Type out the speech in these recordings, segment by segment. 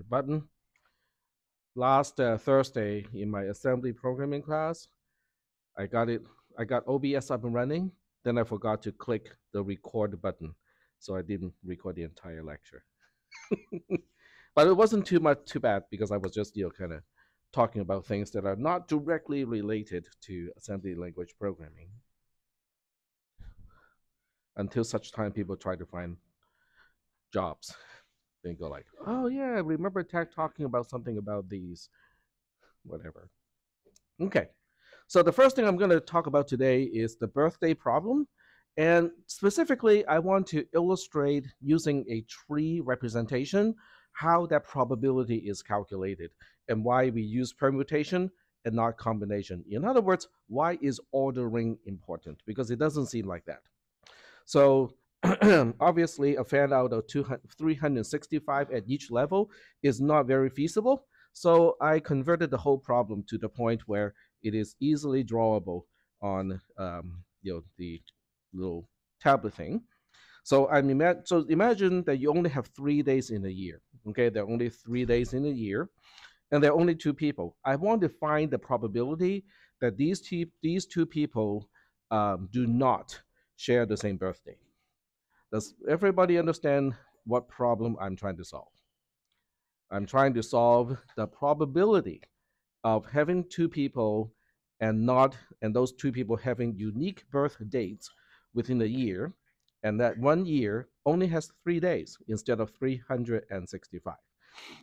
the button. Last uh, Thursday in my assembly programming class, I got it. I got OBS up and running. Then I forgot to click the record button, so I didn't record the entire lecture. but it wasn't too much too bad because I was just you know kind of talking about things that are not directly related to assembly language programming until such time people try to find jobs. Then go like, oh yeah, I remember Tak talking about something about these, whatever. Okay, so the first thing I'm going to talk about today is the birthday problem. And specifically, I want to illustrate using a tree representation how that probability is calculated and why we use permutation and not combination. In other words, why is ordering important? Because it doesn't seem like that. So obviously, a fan out of 200, 365 at each level is not very feasible. So I converted the whole problem to the point where it is easily drawable on um, you know the little tablet thing. So I'm ima- so imagine that you only have three days in a year. Okay, there are only three days in a year, and there are only two people. I want to find the probability that these two these two people um, do not share the same birthday. Does everybody understand what problem I'm trying to solve? I'm trying to solve the probability of having two people and not and those two people having unique birth dates within a year and that one year only has three days instead of 365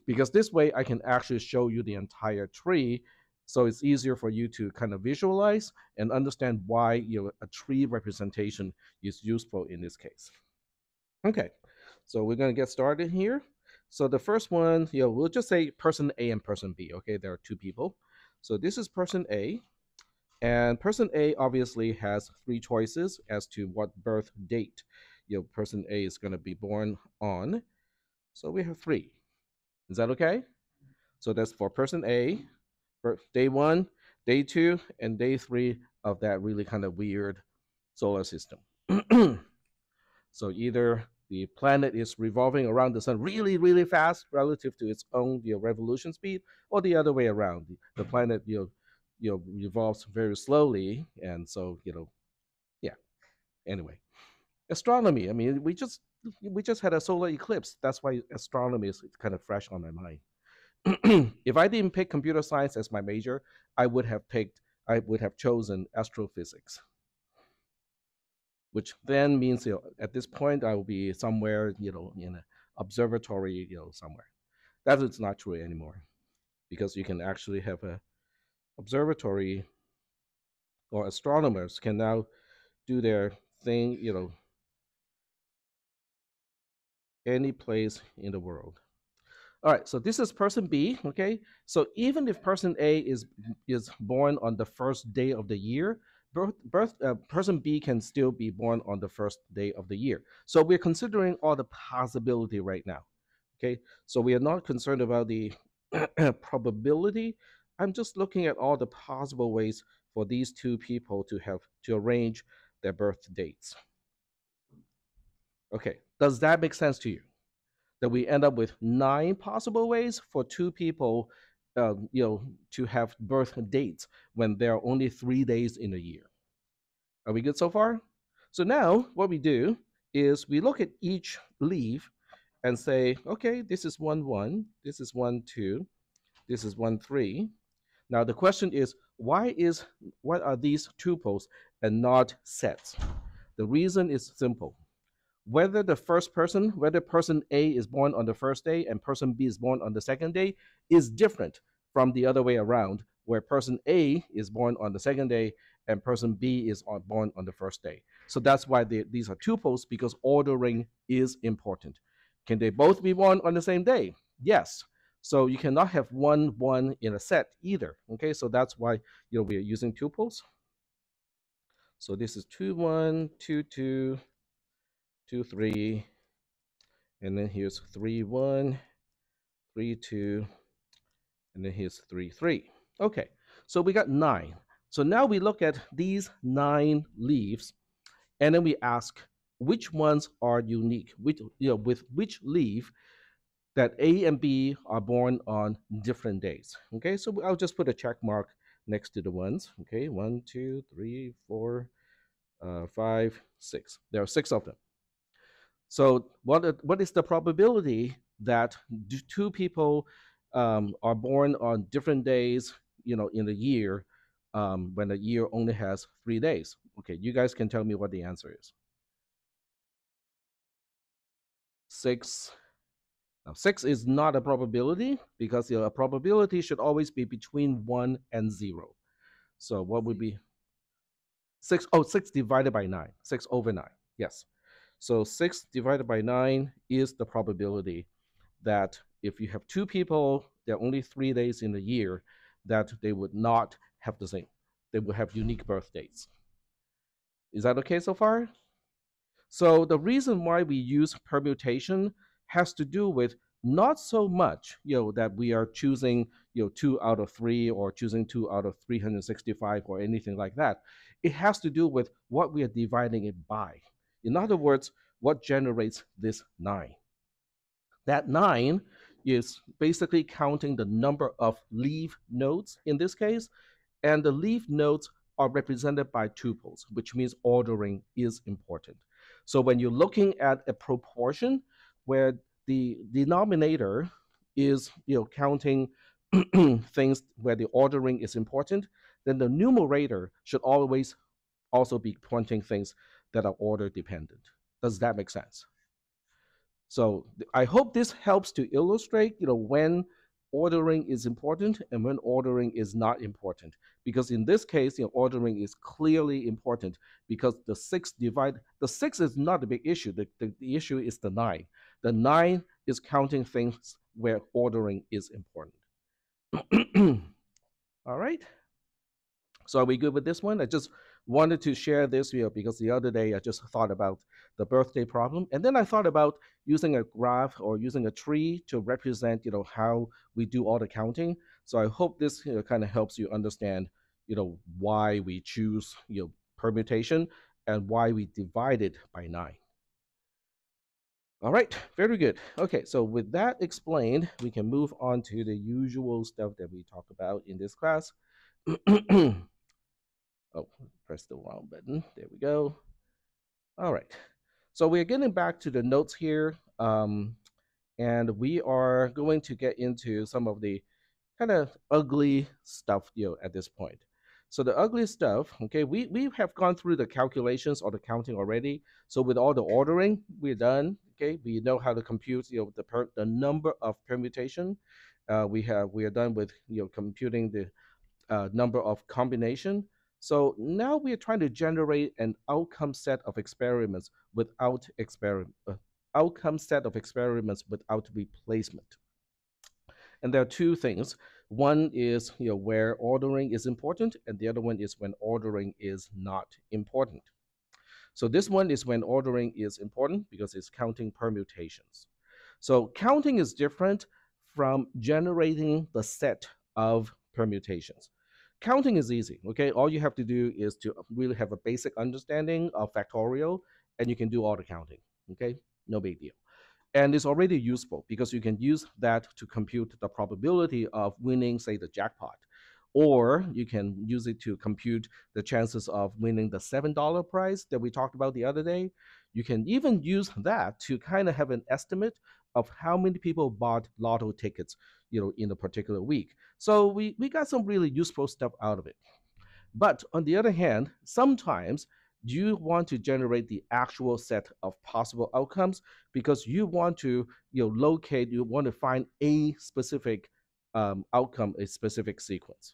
because this way I can actually show you the entire tree so it's easier for you to kind of visualize and understand why know, a tree representation is useful in this case. Okay, so we're going to get started here. So the first one, you know, we'll just say person A and person B. Okay, there are two people. So this is person A. And person A obviously has three choices as to what birth date you know, person A is going to be born on. So we have three. Is that okay? So that's for person A, day one, day two, and day three of that really kind of weird solar system. so either the planet is revolving around the sun really, really fast relative to its own you know, revolution speed, or the other way around. The, the planet you know, you know revolves very slowly, and so you know, yeah. Anyway, astronomy. I mean, we just we just had a solar eclipse. That's why astronomy is kind of fresh on my mind. if I didn't pick computer science as my major, I would have picked, I would have chosen astrophysics. Which then means, you know, at this point, I will be somewhere, you know, in an observatory, you know, somewhere. That is it's not true anymore, because you can actually have a observatory or astronomers can now do their thing, you know, any place in the world. All right, so this is person B, okay? So even if person A is is born on the first day of the year, birth, birth uh, person B can still be born on the first day of the year. So we're considering all the possibility right now, okay? So we are not concerned about the probability. I'm just looking at all the possible ways for these two people to have to arrange their birth dates. Okay, does that make sense to you? that we end up with nine possible ways for two people, uh, you know, to have birth dates when there are only three days in a year. Are we good so far? So now what we do is we look at each leaf and say, okay, this is one one, this is one two, this is one three. Now the question is, why is what are these tuples and not sets? The reason is simple whether the first person, whether person A is born on the first day and person B is born on the second day, is different from the other way around, where person A is born on the second day and person B is on, born on the first day. So that's why they, these are tuples because ordering is important. Can they both be born on the same day? Yes. So you cannot have one one in a set either. Okay, so that's why you know we are using tuples. So this is two one two two two, three, and then here's three, one, three, two, and then here's three, three. Okay, so we got nine. So now we look at these nine leaves, and then we ask which ones are unique, which, you know, with which leaf that A and B are born on different days. Okay, so I'll just put a check mark next to the ones. Okay, one, two, three, four, uh, five, six. There are six of them. So what what is the probability that two people um, are born on different days, you know, in a year, um, when a year only has three days? Okay, you guys can tell me what the answer is. Six. Now, six is not a probability because a probability should always be between one and zero. So what would be six? Oh, six divided by nine. Six over nine. Yes. So 6 divided by 9 is the probability that if you have two people, there are only three days in a year, that they would not have the same. They would have unique birth dates. Is that okay so far? So the reason why we use permutation has to do with not so much, you know, that we are choosing, you know, two out of three or choosing two out of 365 or anything like that. It has to do with what we are dividing it by. In other words, what generates this 9? That 9 is basically counting the number of leaf nodes in this case, and the leaf nodes are represented by tuples, which means ordering is important. So when you're looking at a proportion where the denominator is you know counting things where the ordering is important, then the numerator should always also be pointing things that are order dependent. Does that make sense? So I hope this helps to illustrate, you know, when ordering is important and when ordering is not important. Because in this case, you know, ordering is clearly important because the six divide the six is not the big issue. The, the, the issue is the nine. The nine is counting things where ordering is important. All right. So are we good with this one? I just wanted to share this video because the other day I just thought about the birthday problem. And then I thought about using a graph or using a tree to represent, you know, how we do all the counting. So I hope this you know, kind of helps you understand, you know, why we choose, you know, permutation and why we divide it by nine. All right, very good. Okay, so with that explained, we can move on to the usual stuff that we talk about in this class. Oh, press the wrong button. There we go. All right. So we're getting back to the notes here. Um, and we are going to get into some of the kind of ugly stuff you know, at this point. So the ugly stuff, okay, we, we have gone through the calculations or the counting already. So with all the ordering, we're done. Okay, we know how to compute you know the per, the number of permutation. Uh, we have we are done with you know computing the uh, number of combination. So now we are trying to generate an outcome set of experiments without experiment, uh, outcome set of experiments without replacement. And there are two things. One is you know, where ordering is important, and the other one is when ordering is not important. So this one is when ordering is important because it's counting permutations. So counting is different from generating the set of permutations. Counting is easy, okay? All you have to do is to um, really have a basic understanding of factorial, and you can do all the counting, okay? No big deal. And it's already useful because you can use that to compute the probability of winning, say, the jackpot. Or you can use it to compute the chances of winning the $7 prize that we talked about the other day. You can even use that to kind of have an estimate of how many people bought lotto tickets you know, in a particular week. So we, we got some really useful stuff out of it. But on the other hand, sometimes you want to generate the actual set of possible outcomes because you want to you know, locate, you want to find a specific um, outcome, a specific sequence.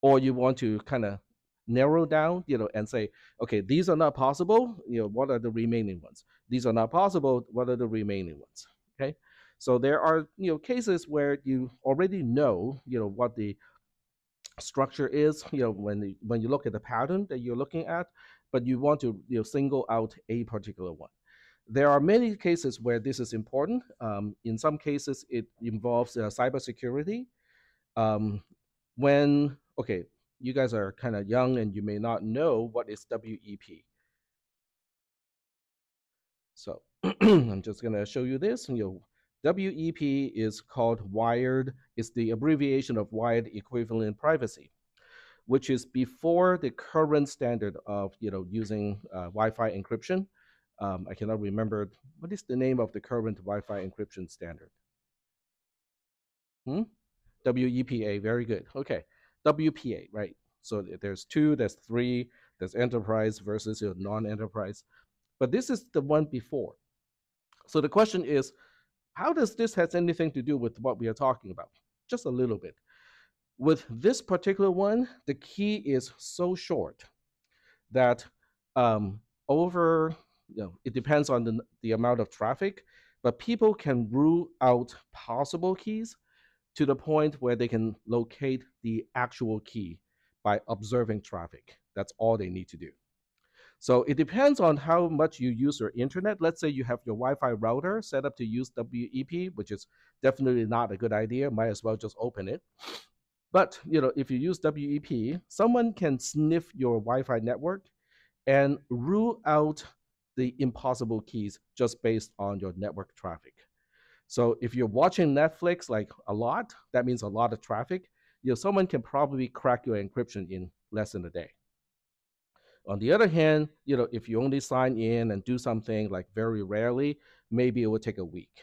Or you want to kind of narrow down, you know, and say, okay, these are not possible. You know, what are the remaining ones? These are not possible. What are the remaining ones? Okay. So there are you know cases where you already know you know what the structure is you know when the, when you look at the pattern that you're looking at, but you want to you know single out a particular one. There are many cases where this is important. Um, in some cases, it involves uh, cybersecurity. Um, when okay, you guys are kind of young and you may not know what is WEP. So I'm just going to show you this. You know, WEP is called wired, it's the abbreviation of wired equivalent privacy, which is before the current standard of you know using uh, Wi-Fi encryption. Um, I cannot remember what is the name of the current Wi-Fi encryption standard. Hmm? WEPA, very good. Okay, WPA, right? So there's two, there's three, there's enterprise versus your non-enterprise. But this is the one before. So the question is, how does this has anything to do with what we are talking about? Just a little bit. With this particular one, the key is so short that um, over, you know, it depends on the, the amount of traffic, but people can rule out possible keys to the point where they can locate the actual key by observing traffic. That's all they need to do. So it depends on how much you use your internet. Let's say you have your Wi-Fi router set up to use WEP, which is definitely not a good idea. Might as well just open it. But you know, if you use WEP, someone can sniff your Wi-Fi network and rule out the impossible keys just based on your network traffic. So if you're watching Netflix like a lot, that means a lot of traffic. You know, someone can probably crack your encryption in less than a day. On the other hand, you know, if you only sign in and do something like very rarely, maybe it would take a week.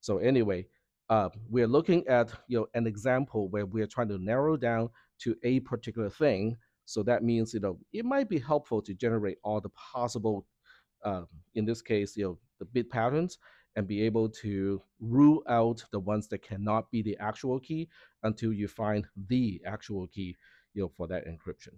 So anyway, uh, we're looking at you know an example where we're trying to narrow down to a particular thing. So that means you know it might be helpful to generate all the possible, uh, in this case, you know, the bit patterns and be able to rule out the ones that cannot be the actual key until you find the actual key, you know, for that encryption.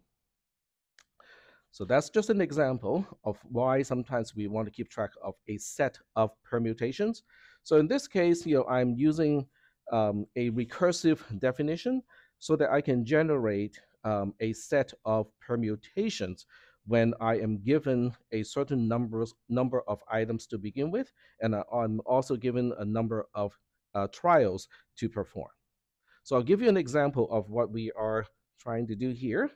So that's just an example of why sometimes we want to keep track of a set of permutations. So in this case, you know, I'm using um, a recursive definition so that I can generate um, a set of permutations when I am given a certain numbers, number of items to begin with, and I'm also given a number of uh, trials to perform. So I'll give you an example of what we are trying to do here.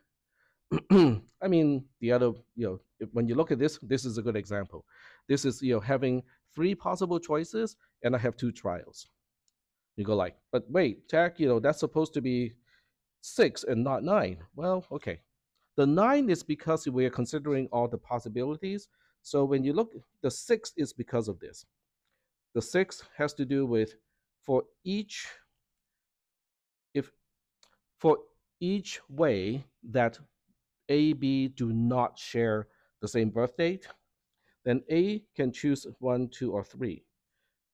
I mean, the other, you know, if, when you look at this, this is a good example. This is, you know, having three possible choices and I have two trials. You go like, but wait, Jack, you know, that's supposed to be six and not nine. Well, okay. The nine is because we are considering all the possibilities. So when you look, the six is because of this. The six has to do with for each, if for each way that a, B do not share the same birth date, then A can choose one, two, or three.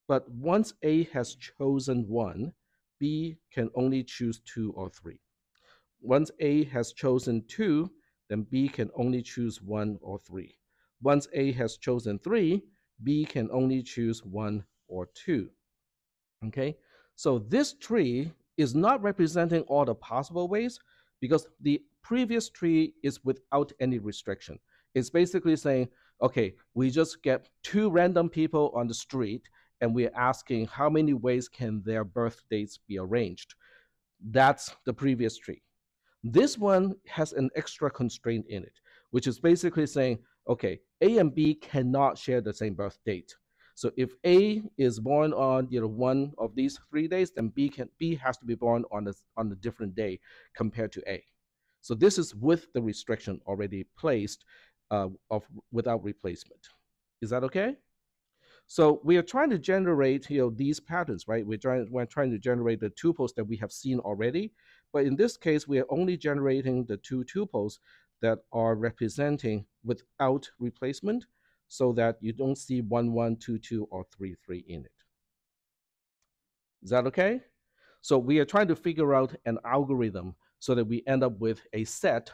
But once A has chosen one, B can only choose two or three. Once A has chosen two, then B can only choose one or three. Once A has chosen three, B can only choose one or two. Okay, so this tree is not representing all the possible ways because the previous tree is without any restriction. It's basically saying, okay, we just get two random people on the street and we're asking how many ways can their birth dates be arranged. That's the previous tree. This one has an extra constraint in it, which is basically saying, okay, A and B cannot share the same birth date. So if A is born on you know one of these three days, then B can B has to be born on a on a different day compared to A. So this is with the restriction already placed uh, of without replacement. Is that okay? So we are trying to generate you know these patterns, right? We're trying we're trying to generate the tuples that we have seen already, but in this case we are only generating the two tuples that are representing without replacement, so that you don't see one one two two or three three in it. Is that okay? So we are trying to figure out an algorithm so that we end up with a set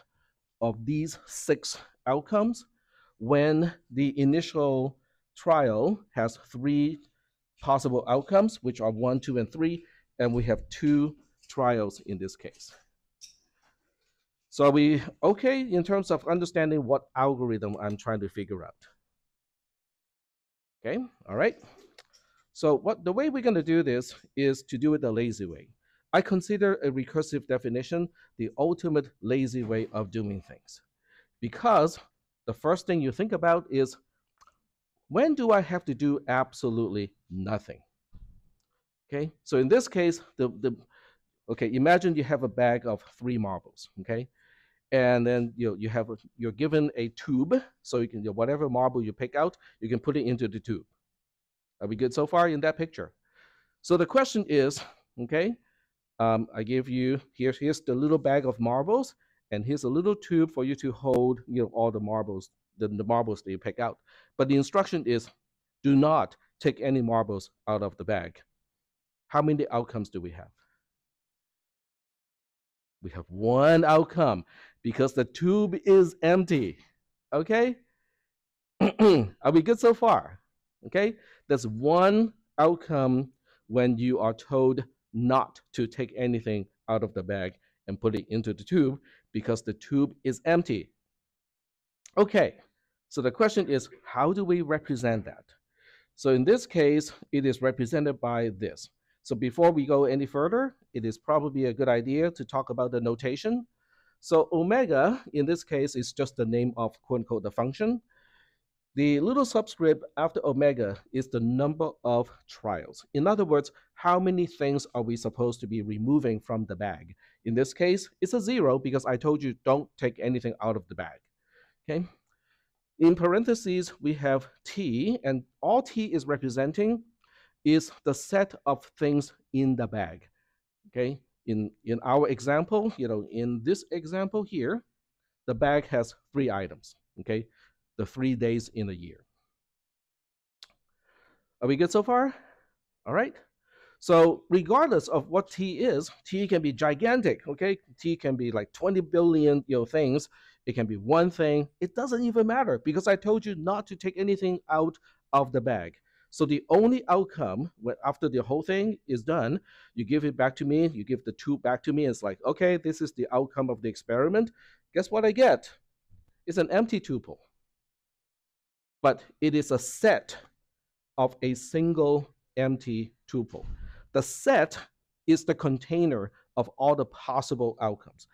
of these six outcomes when the initial trial has three possible outcomes, which are one, two, and three, and we have two trials in this case. So are we okay in terms of understanding what algorithm I'm trying to figure out? Okay, all right. So what the way we're going to do this is to do it the lazy way. I consider a recursive definition the ultimate lazy way of doing things. Because the first thing you think about is when do I have to do absolutely nothing? Okay, so in this case, the, the okay, imagine you have a bag of three marbles, okay? And then you, you have a, you're given a tube, so you can whatever marble you pick out, you can put it into the tube. Are we good so far in that picture? So the question is, okay, um, I give you here, here's the little bag of marbles, and here's a little tube for you to hold, you know, all the marbles, the, the marbles that you pick out. But the instruction is, do not take any marbles out of the bag. How many outcomes do we have? We have one outcome because the tube is empty. Okay? are we good so far? Okay? There's one outcome when you are told not to take anything out of the bag and put it into the tube because the tube is empty. Okay, so the question is, how do we represent that? So in this case, it is represented by this. So before we go any further, it is probably a good idea to talk about the notation. So omega, in this case, is just the name of quote unquote the function. The little subscript after omega is the number of trials. In other words, how many things are we supposed to be removing from the bag? In this case, it's a zero because I told you don't take anything out of the bag. Okay. In parentheses, we have t, and all t is representing is the set of things in the bag. Okay. In in our example, you know, in this example here, the bag has three items. Okay the three days in a year. Are we good so far? All right. So regardless of what T is, T can be gigantic, okay? T can be like 20 billion you know, things. It can be one thing. It doesn't even matter because I told you not to take anything out of the bag. So the only outcome after the whole thing is done, you give it back to me, you give the tube back to me. It's like, okay, this is the outcome of the experiment. Guess what I get? It's an empty tuple but it is a set of a single empty tuple. The set is the container of all the possible outcomes.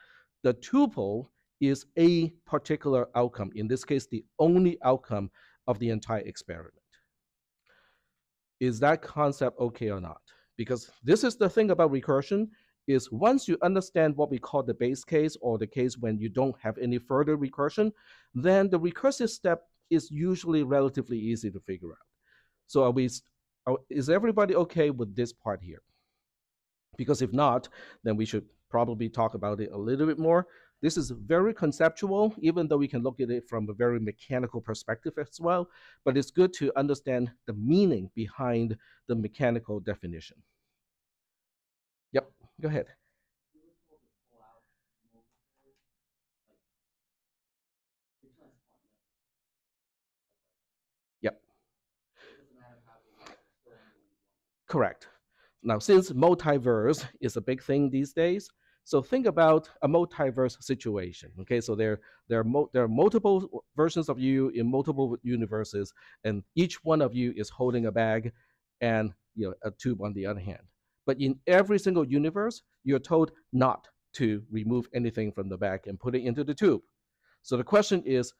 The tuple is a particular outcome, in this case, the only outcome of the entire experiment. Is that concept okay or not? Because this is the thing about recursion, is once you understand what we call the base case or the case when you don't have any further recursion, then the recursive step is usually relatively easy to figure out. So are we, are, is everybody okay with this part here? Because if not, then we should probably talk about it a little bit more. This is very conceptual, even though we can look at it from a very mechanical perspective as well, but it's good to understand the meaning behind the mechanical definition. Yep, go ahead. Yep. Correct. Now, since multiverse is a big thing these days, so think about a multiverse situation. Okay, so there there are there are multiple versions of you in multiple universes, and each one of you is holding a bag and you know a tube on the other hand. But in every single universe, you're told not to remove anything from the bag and put it into the tube. So the question is,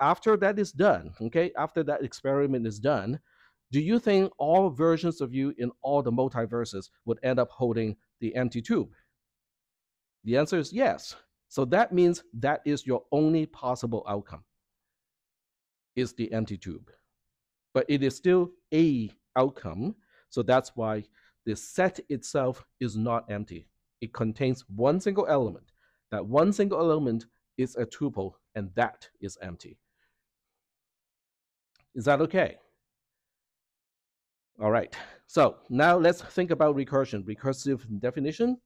after that is done, okay, after that experiment is done, do you think all versions of you in all the multiverses would end up holding the empty tube? The answer is yes. So that means that is your only possible outcome is the empty tube. But it is still a outcome, so that's why the set itself is not empty. It contains one single element. That one single element is a tuple, and that is empty. Is that okay? All right, so now let's think about recursion, recursive definition.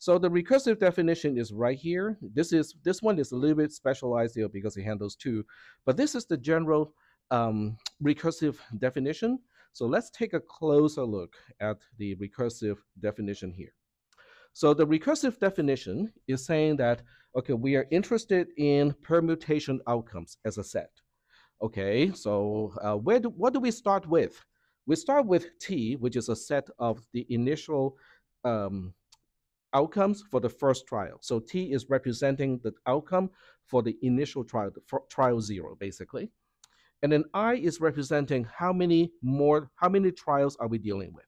So the recursive definition is right here. This is this one is a little bit specialized here because it handles two, but this is the general um, recursive definition. So let's take a closer look at the recursive definition here. So the recursive definition is saying that, okay, we are interested in permutation outcomes as a set. Okay, so uh, where do, what do we start with? We start with T, which is a set of the initial um, outcomes for the first trial. So T is representing the outcome for the initial trial, for trial zero, basically. And then I is representing how many more, how many trials are we dealing with.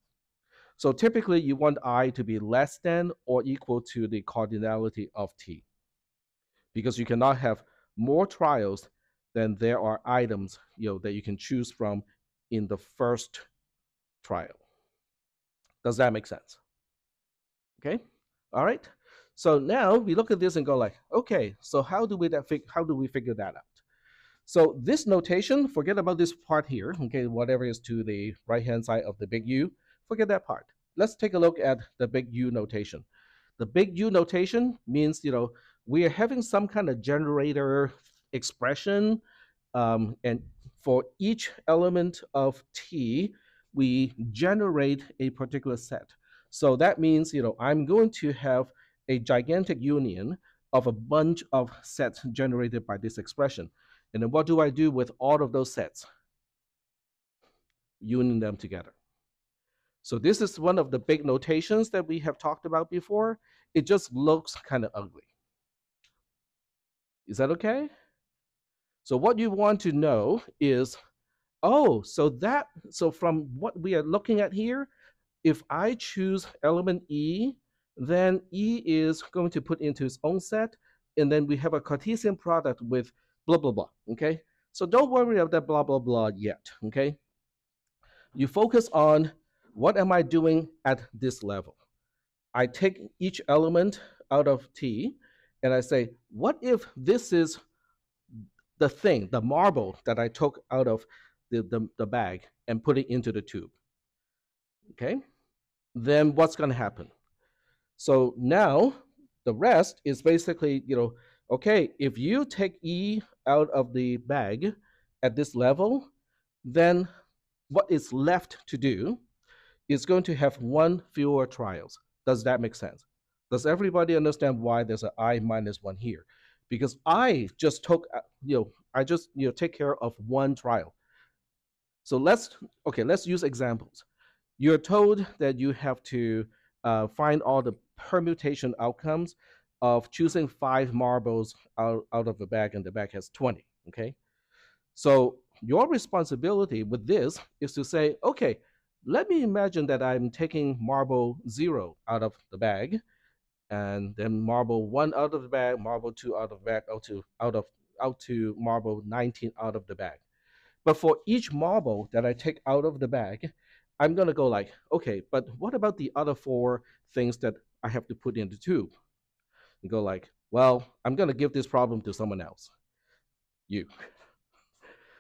So typically you want I to be less than or equal to the cardinality of T because you cannot have more trials than there are items you know that you can choose from in the first trial. Does that make sense? Okay. All right. So now we look at this and go like, okay, so how do we that how do we figure that out? So this notation, forget about this part here, okay, whatever is to the right-hand side of the big U, forget that part. Let's take a look at the big U notation. The big U notation means, you know, we are having some kind of generator expression, um, and for each element of T, we generate a particular set. So that means, you know, I'm going to have a gigantic union of a bunch of sets generated by this expression. And then what do I do with all of those sets? Union them together. So this is one of the big notations that we have talked about before. It just looks kind of ugly. Is that okay? So what you want to know is, oh, so that, so from what we are looking at here, if I choose element E, then E is going to put into its own set, and then we have a Cartesian product with blah, blah, blah, okay? So don't worry about that blah, blah, blah yet, okay? You focus on what am I doing at this level? I take each element out of T, and I say, what if this is the thing, the marble that I took out of the, the, the bag and put it into the tube? Okay? Then what's going to happen? So now the rest is basically, you know, okay, if you take E out of the bag at this level, then what is left to do is going to have one fewer trials. Does that make sense? Does everybody understand why there's an I minus one here? Because I just took, uh, you know, I just, you know, take care of one trial. So let's, okay, let's use examples. You're told that you have to uh, find all the permutation outcomes of choosing five marbles out, out of the bag and the bag has 20, okay? So your responsibility with this is to say, okay, let me imagine that I'm taking marble zero out of the bag and then marble one out of the bag, marble two out of the bag, out to, out of, out to marble 19 out of the bag. But for each marble that I take out of the bag, I'm gonna go like, okay, but what about the other four things that I have to put in the tube? And go like, well, I'm gonna give this problem to someone else. You.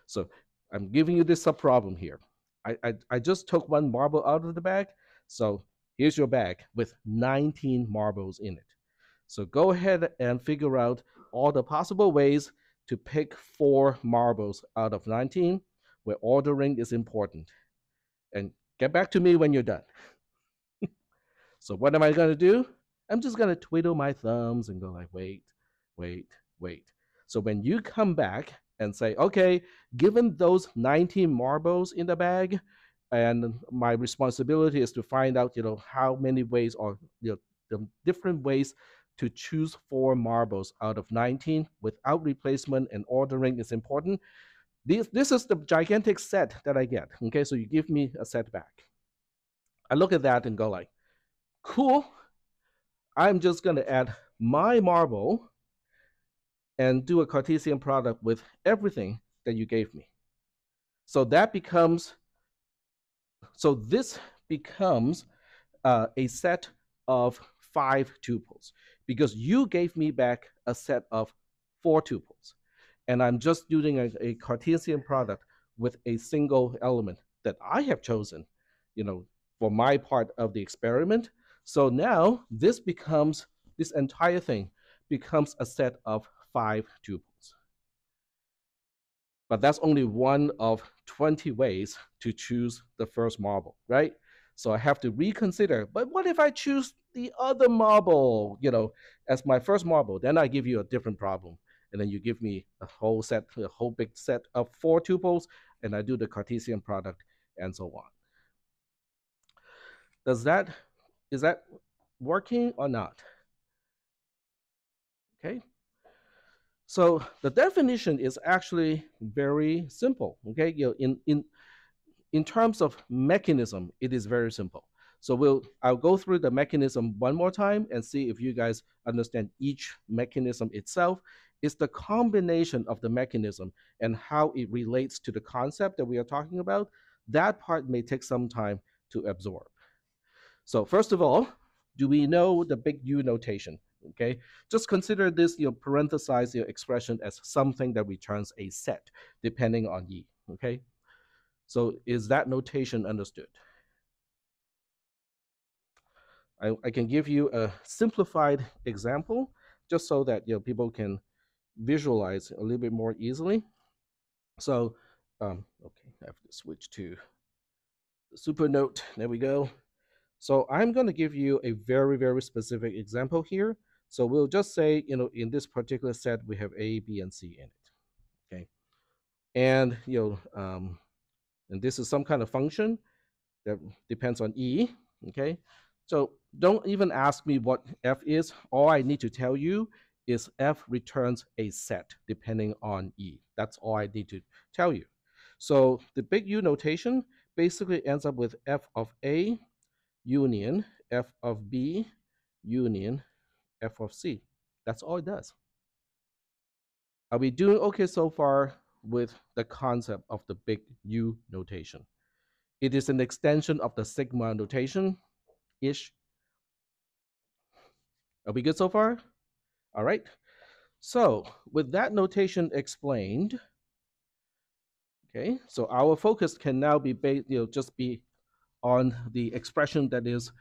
So I'm giving you this sub problem here. I, I, I just took one marble out of the bag. So here's your bag with 19 marbles in it. So go ahead and figure out all the possible ways to pick four marbles out of 19 where ordering is important. And Get back to me when you're done. so what am I going to do? I'm just going to twiddle my thumbs and go like, wait, wait, wait. So when you come back and say, okay, given those 19 marbles in the bag, and my responsibility is to find out, you know, how many ways or you know, the different ways to choose four marbles out of 19 without replacement and ordering is important. This, this is the gigantic set that I get. Okay, so you give me a set back. I look at that and go like, cool. I'm just going to add my marble and do a Cartesian product with everything that you gave me. So that becomes, so this becomes uh, a set of five tuples because you gave me back a set of four tuples and I'm just doing a, a Cartesian product with a single element that I have chosen, you know, for my part of the experiment. So now this becomes, this entire thing becomes a set of five tuples. But that's only one of 20 ways to choose the first marble, right? So I have to reconsider, but what if I choose the other marble, you know, as my first marble? Then I give you a different problem and then you give me a whole set, a whole big set of four tuples, and I do the Cartesian product and so on. Does that, is that working or not? Okay. So the definition is actually very simple. Okay, you know, in in in terms of mechanism, it is very simple. So we'll I'll go through the mechanism one more time and see if you guys understand each mechanism itself. It's the combination of the mechanism and how it relates to the concept that we are talking about. That part may take some time to absorb. So first of all, do we know the big U notation? Okay, just consider this your parenthesize your expression as something that returns a set depending on E. Okay, so is that notation understood? I, I can give you a simplified example just so that you know people can visualize a little bit more easily. So, um, okay, I have to switch to the Supernote. There we go. So I'm going to give you a very, very specific example here. So we'll just say, you know, in this particular set, we have A, B, and C in it. Okay. And, you know, um, and this is some kind of function that depends on E. Okay. So don't even ask me what f is. All I need to tell you is f returns a set depending on e. That's all I need to tell you. So the big U notation basically ends up with f of a union f of b union f of c. That's all it does. Are we doing okay so far with the concept of the big U notation? It is an extension of the sigma notation ish. Are we good so far? All right. So with that notation explained, okay, so our focus can now be based, you know, just be on the expression that is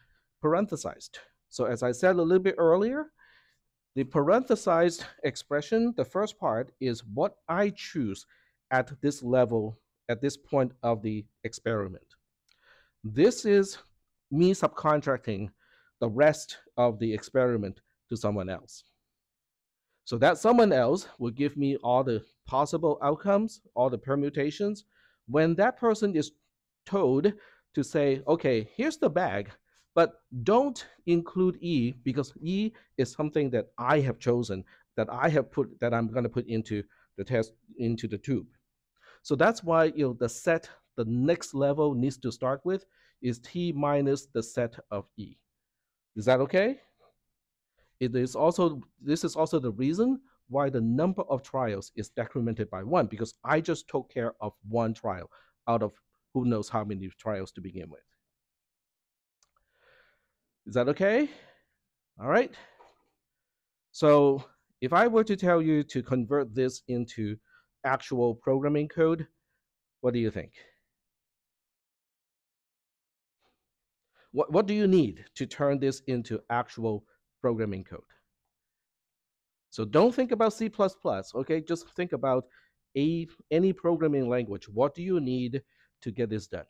parenthesized. So as I said a little bit earlier, the parenthesized expression, the first part is what I choose at this level, at this point of the experiment. This is me subcontracting the rest of the experiment to someone else. So that someone else will give me all the possible outcomes, all the permutations. When that person is told to say, okay, here's the bag, but don't include E because E is something that I have chosen, that I have put, that I'm going to put into the test, into the tube. So that's why you know the set, the next level needs to start with is T minus the set of E. Is that okay? It is also, this is also the reason why the number of trials is decremented by one, because I just took care of one trial out of who knows how many trials to begin with. Is that okay? All right. So if I were to tell you to convert this into actual programming code, what do you think? What, what do you need to turn this into actual programming code? So don't think about C++, okay? Just think about a, any programming language. What do you need to get this done?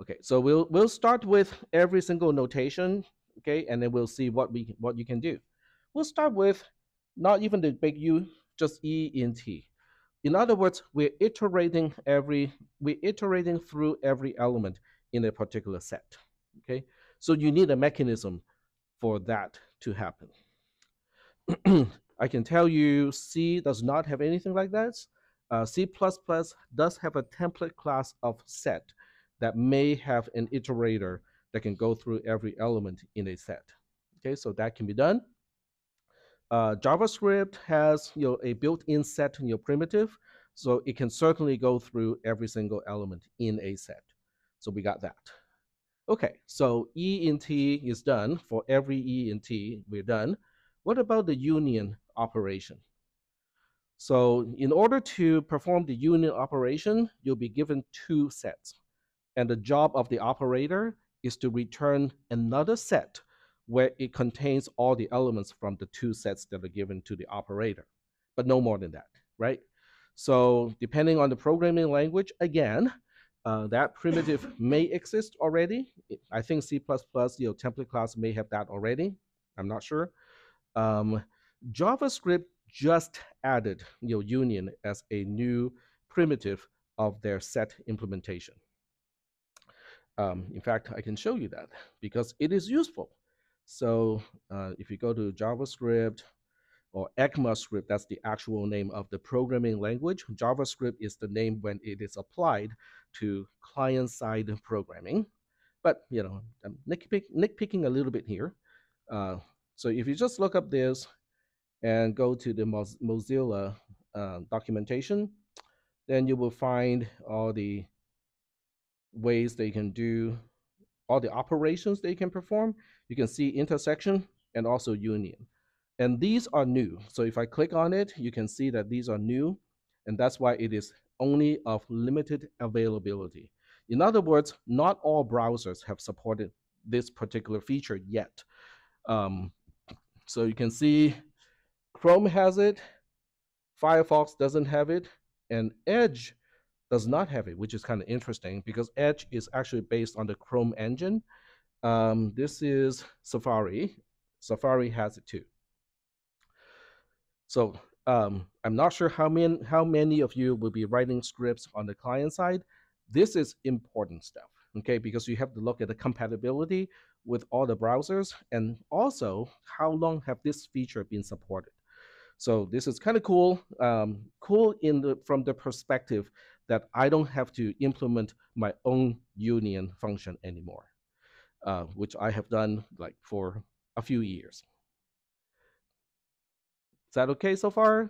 Okay, so we'll we'll start with every single notation, okay, and then we'll see what we what you can do. We'll start with not even the big U, just E in T. In other words, we're iterating every we're iterating through every element in a particular set. Okay, so you need a mechanism for that to happen. I can tell you C does not have anything like that. Uh, C++ does have a template class of set that may have an iterator that can go through every element in a set. Okay, so that can be done. Uh, JavaScript has you know a built-in set in your primitive, so it can certainly go through every single element in a set. So we got that. Okay, so E in T is done. For every E in T, we're done. What about the union operation? So in order to perform the union operation, you'll be given two sets. And the job of the operator is to return another set where it contains all the elements from the two sets that are given to the operator, but no more than that, right? So depending on the programming language, again, uh, that primitive may exist already. I think C++, you know, template class may have that already. I'm not sure. Um, JavaScript just added you know, union as a new primitive of their set implementation. Um, in fact, I can show you that because it is useful. So uh, if you go to JavaScript or ECMAScript, that's the actual name of the programming language. JavaScript is the name when it is applied to client-side programming. But you know, I'm nitpick, nitpicking a little bit here. Uh, so if you just look up this and go to the Mozilla uh, documentation, then you will find all the ways they can do all the operations they can perform. You can see intersection and also union. And these are new. So if I click on it, you can see that these are new. And that's why it is only of limited availability. In other words, not all browsers have supported this particular feature yet. Um, so you can see Chrome has it, Firefox doesn't have it, and Edge does not have it, which is kind of interesting because Edge is actually based on the Chrome engine. Um, this is Safari. Safari has it too. So um, I'm not sure how many, how many of you will be writing scripts on the client side. This is important stuff, okay? Because you have to look at the compatibility with all the browsers and also how long have this feature been supported. So this is kind of cool, um, cool in the, from the perspective that I don't have to implement my own union function anymore, uh, which I have done like for a few years. Is that okay so far?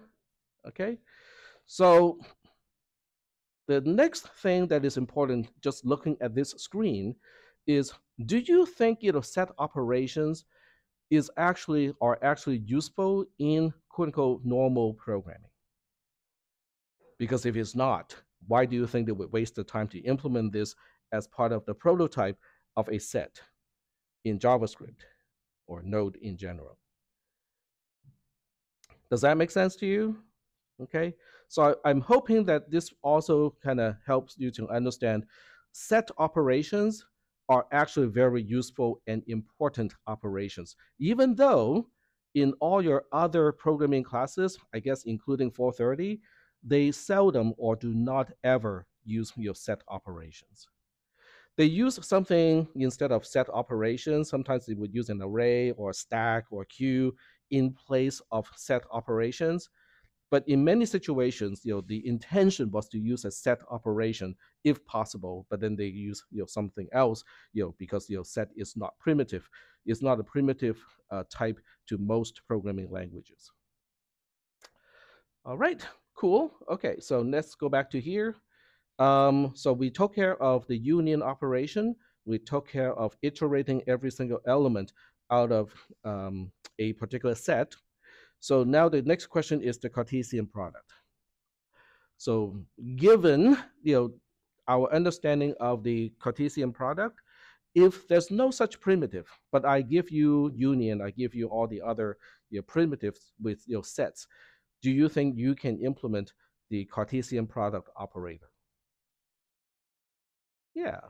Okay. So the next thing that is important, just looking at this screen, is do you think you know set operations is actually are actually useful in quote unquote normal programming? Because if it's not, why do you think they would waste the time to implement this as part of the prototype of a set in JavaScript or Node in general? Does that make sense to you? Okay, so I'm hoping that this also kind of helps you to understand set operations are actually very useful and important operations, even though in all your other programming classes, I guess including 430, they seldom or do not ever use your set operations. They use something instead of set operations. Sometimes they would use an array or stack or queue in place of set operations. But in many situations, you know, the intention was to use a set operation if possible, but then they use you know something else, you know, because you know set is not primitive. It's not a primitive uh, type to most programming languages. All right, cool. Okay, so let's go back to here. Um, so we took care of the union operation. We took care of iterating every single element out of um, a particular set. So now the next question is the Cartesian product. So given you know our understanding of the Cartesian product, if there's no such primitive, but I give you union, I give you all the other you know, primitives with your sets, do you think you can implement the Cartesian product operator? Yeah.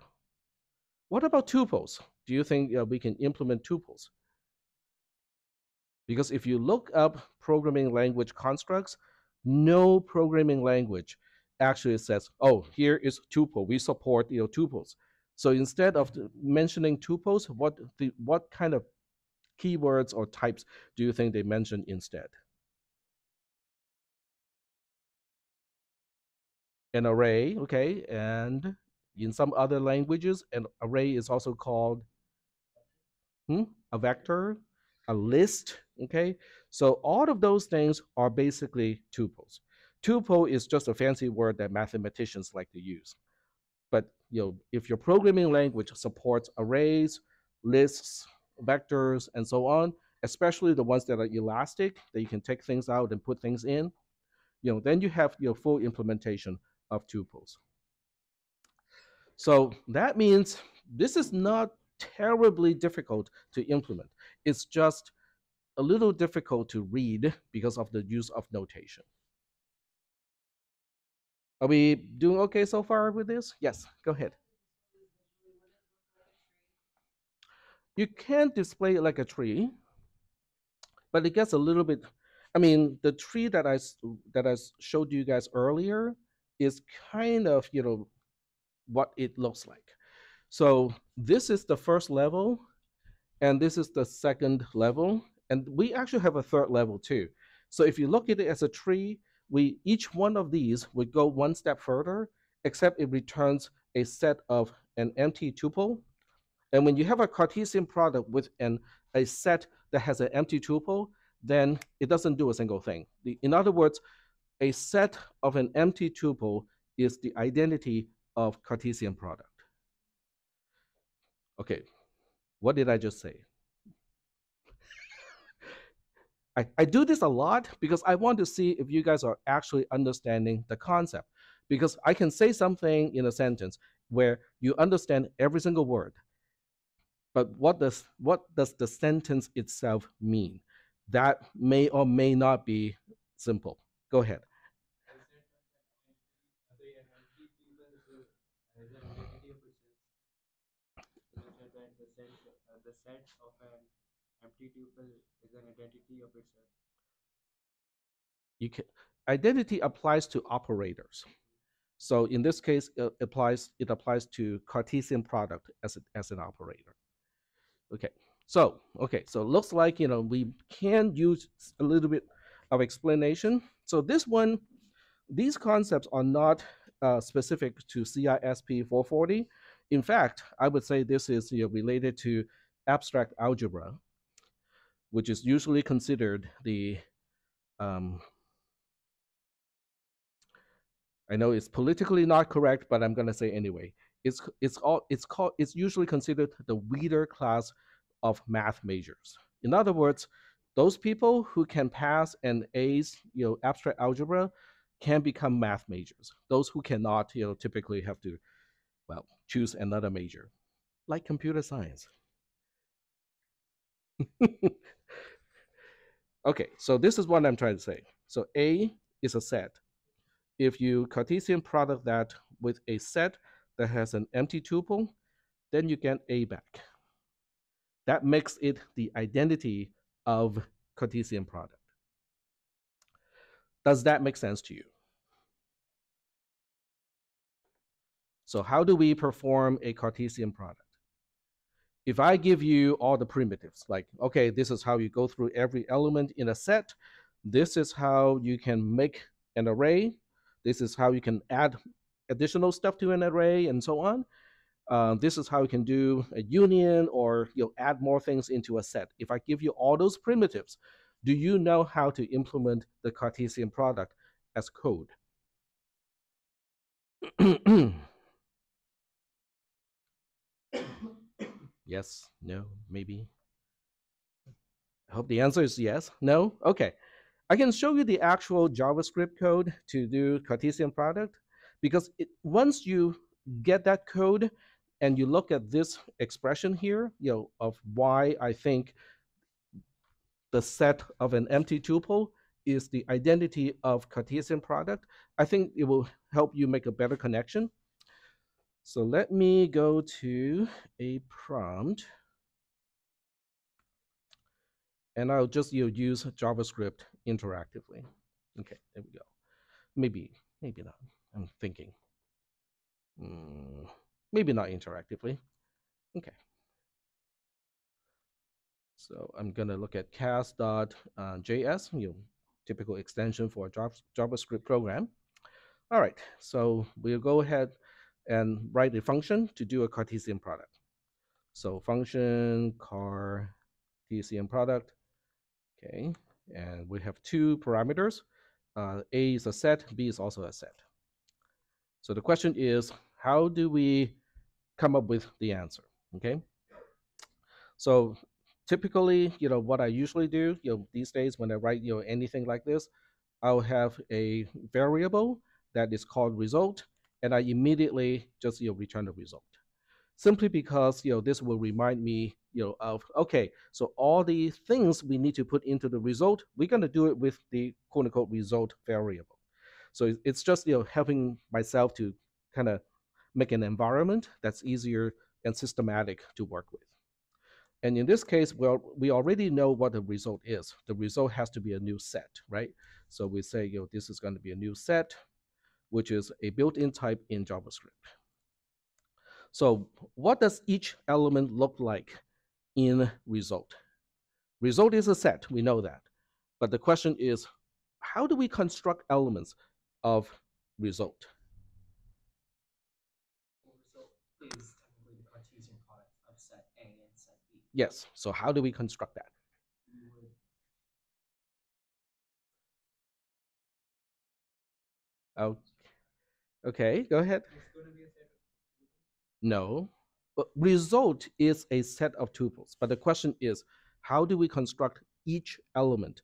What about tuples? Do you think uh, we can implement tuples? Because if you look up programming language constructs, no programming language actually says, oh, here is tuple. We support you know, tuples. So instead of mentioning tuples, what, the, what kind of keywords or types do you think they mention instead? An array, okay, and in some other languages, an array is also called hmm, a vector, a list, okay? So all of those things are basically tuples. Tuple is just a fancy word that mathematicians like to use. But you know, if your programming language supports arrays, lists, vectors, and so on, especially the ones that are elastic, that you can take things out and put things in, you know, then you have your full implementation of tuples. So that means this is not terribly difficult to implement. It's just a little difficult to read because of the use of notation. Are we doing okay so far with this? Yes, go ahead. You can display it like a tree, but it gets a little bit, I mean, the tree that I, that I showed you guys earlier is kind of, you know, what it looks like. So this is the first level. And this is the second level. And we actually have a third level too. So if you look at it as a tree, we each one of these would go one step further, except it returns a set of an empty tuple. And when you have a Cartesian product with an a set that has an empty tuple, then it doesn't do a single thing. The, in other words, a set of an empty tuple is the identity of Cartesian product. Okay, what did I just say? I, I do this a lot because I want to see if you guys are actually understanding the concept. Because I can say something in a sentence where you understand every single word, but what does what does the sentence itself mean? That may or may not be simple. Go ahead. the set of an empty tuple is an identity of itself. You can identity applies to operators. So in this case, it applies it applies to Cartesian product as a, as an operator. Okay, so okay, so looks like you know we can use a little bit of explanation. So this one, these concepts are not uh, specific to CISP 440. In fact, I would say this is you know, related to abstract algebra, which is usually considered the um, I know it's politically not correct, but I'm gonna say anyway. It's it's all it's called it's usually considered the weeder class of math majors. In other words, those people who can pass an A's, you know, abstract algebra can become math majors. Those who cannot, you know, typically have to, well, choose another major, like computer science. okay, so this is what I'm trying to say. So A is a set. If you Cartesian product that with a set that has an empty tuple, then you get A back. That makes it the identity of Cartesian product. Does that make sense to you? So how do we perform a Cartesian product? If I give you all the primitives, like, okay, this is how you go through every element in a set, this is how you can make an array, this is how you can add additional stuff to an array, and so on. Uh, this is how you can do a union or you know, add more things into a set. If I give you all those primitives, do you know how to implement the Cartesian product as code? Yes, no, maybe. I hope the answer is yes. No? Okay. I can show you the actual JavaScript code to do Cartesian product because it, once you get that code and you look at this expression here, you know, of why I think the set of an empty tuple is the identity of Cartesian product, I think it will help you make a better connection. So let me go to a prompt. And I'll just you know, use JavaScript interactively. Okay, there we go. Maybe, maybe not. I'm thinking. Mm, maybe not interactively. Okay. So I'm gonna look at cast.js, you know, typical extension for a JavaScript program. All right, so we'll go ahead and write a function to do a Cartesian product. So function Cartesian product, okay, and we have two parameters. Uh, a is a set, B is also a set. So the question is, how do we come up with the answer, okay? So typically, you know, what I usually do, you know, these days when I write, you know, anything like this, I'll have a variable that is called result, and I immediately just you know return the result. Simply because you know this will remind me you know of okay, so all the things we need to put into the result, we're gonna do it with the quote unquote result variable. So it's just you know helping myself to kind of make an environment that's easier and systematic to work with. And in this case, well, we already know what the result is. The result has to be a new set, right? So we say, you know, this is going to be a new set which is a built-in type in JavaScript. So what does each element look like in result. Result is a set, we know that. But the question is, how do we construct elements of result? Well, result is technically the Cartesian product of set A and set B. Yes, so how do we construct that? Okay, go ahead. It's going to be a set of No. But result is a set of tuples. But the question is, how do we construct each element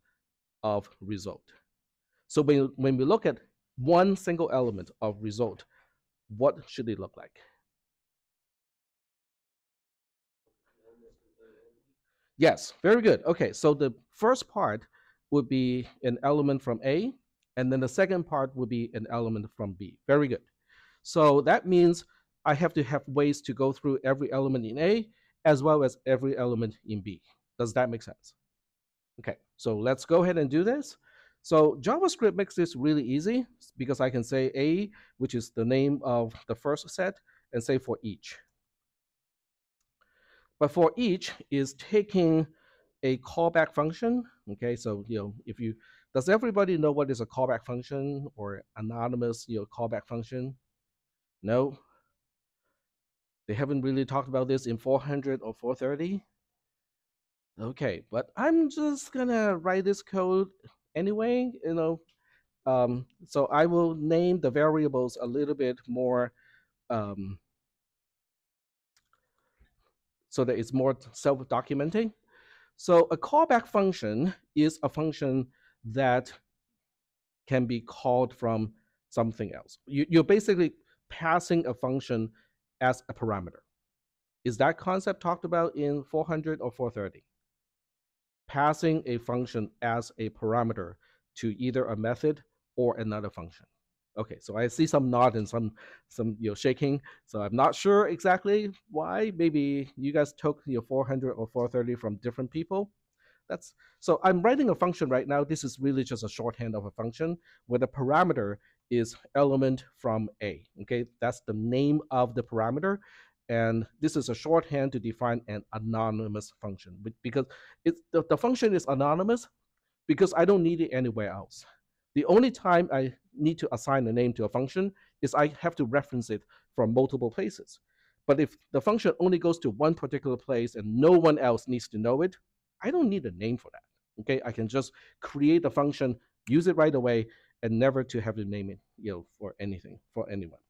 of result? So when, when we look at one single element of result, what should it look like? Yes, very good. Okay, so the first part would be an element from A, and then the second part would be an element from B. Very good. So that means I have to have ways to go through every element in A as well as every element in B. Does that make sense? Okay, so let's go ahead and do this. So JavaScript makes this really easy because I can say A, which is the name of the first set, and say for each. But for each is taking a callback function. Okay, so you know, if you does everybody know what is a callback function or anonymous you know callback function? No. They haven't really talked about this in 400 or 430. Okay, but I'm just gonna write this code anyway, you know. Um, so I will name the variables a little bit more um, so that it's more self-documenting. So a callback function is a function that can be called from something else. You, you're basically passing a function as a parameter. Is that concept talked about in 400 or 430? Passing a function as a parameter to either a method or another function. Okay, so I see some nod and some some you know shaking. So I'm not sure exactly why. Maybe you guys took your 400 or 430 from different people. That's so I'm writing a function right now. This is really just a shorthand of a function where the parameter is element from A. Okay, that's the name of the parameter. And this is a shorthand to define an anonymous function because it's, the, the function is anonymous because I don't need it anywhere else. The only time I need to assign a name to a function is I have to reference it from multiple places. But if the function only goes to one particular place and no one else needs to know it, I don't need a name for that. Okay, I can just create a function, use it right away, and never to have to name it, you know, for anything, for anyone.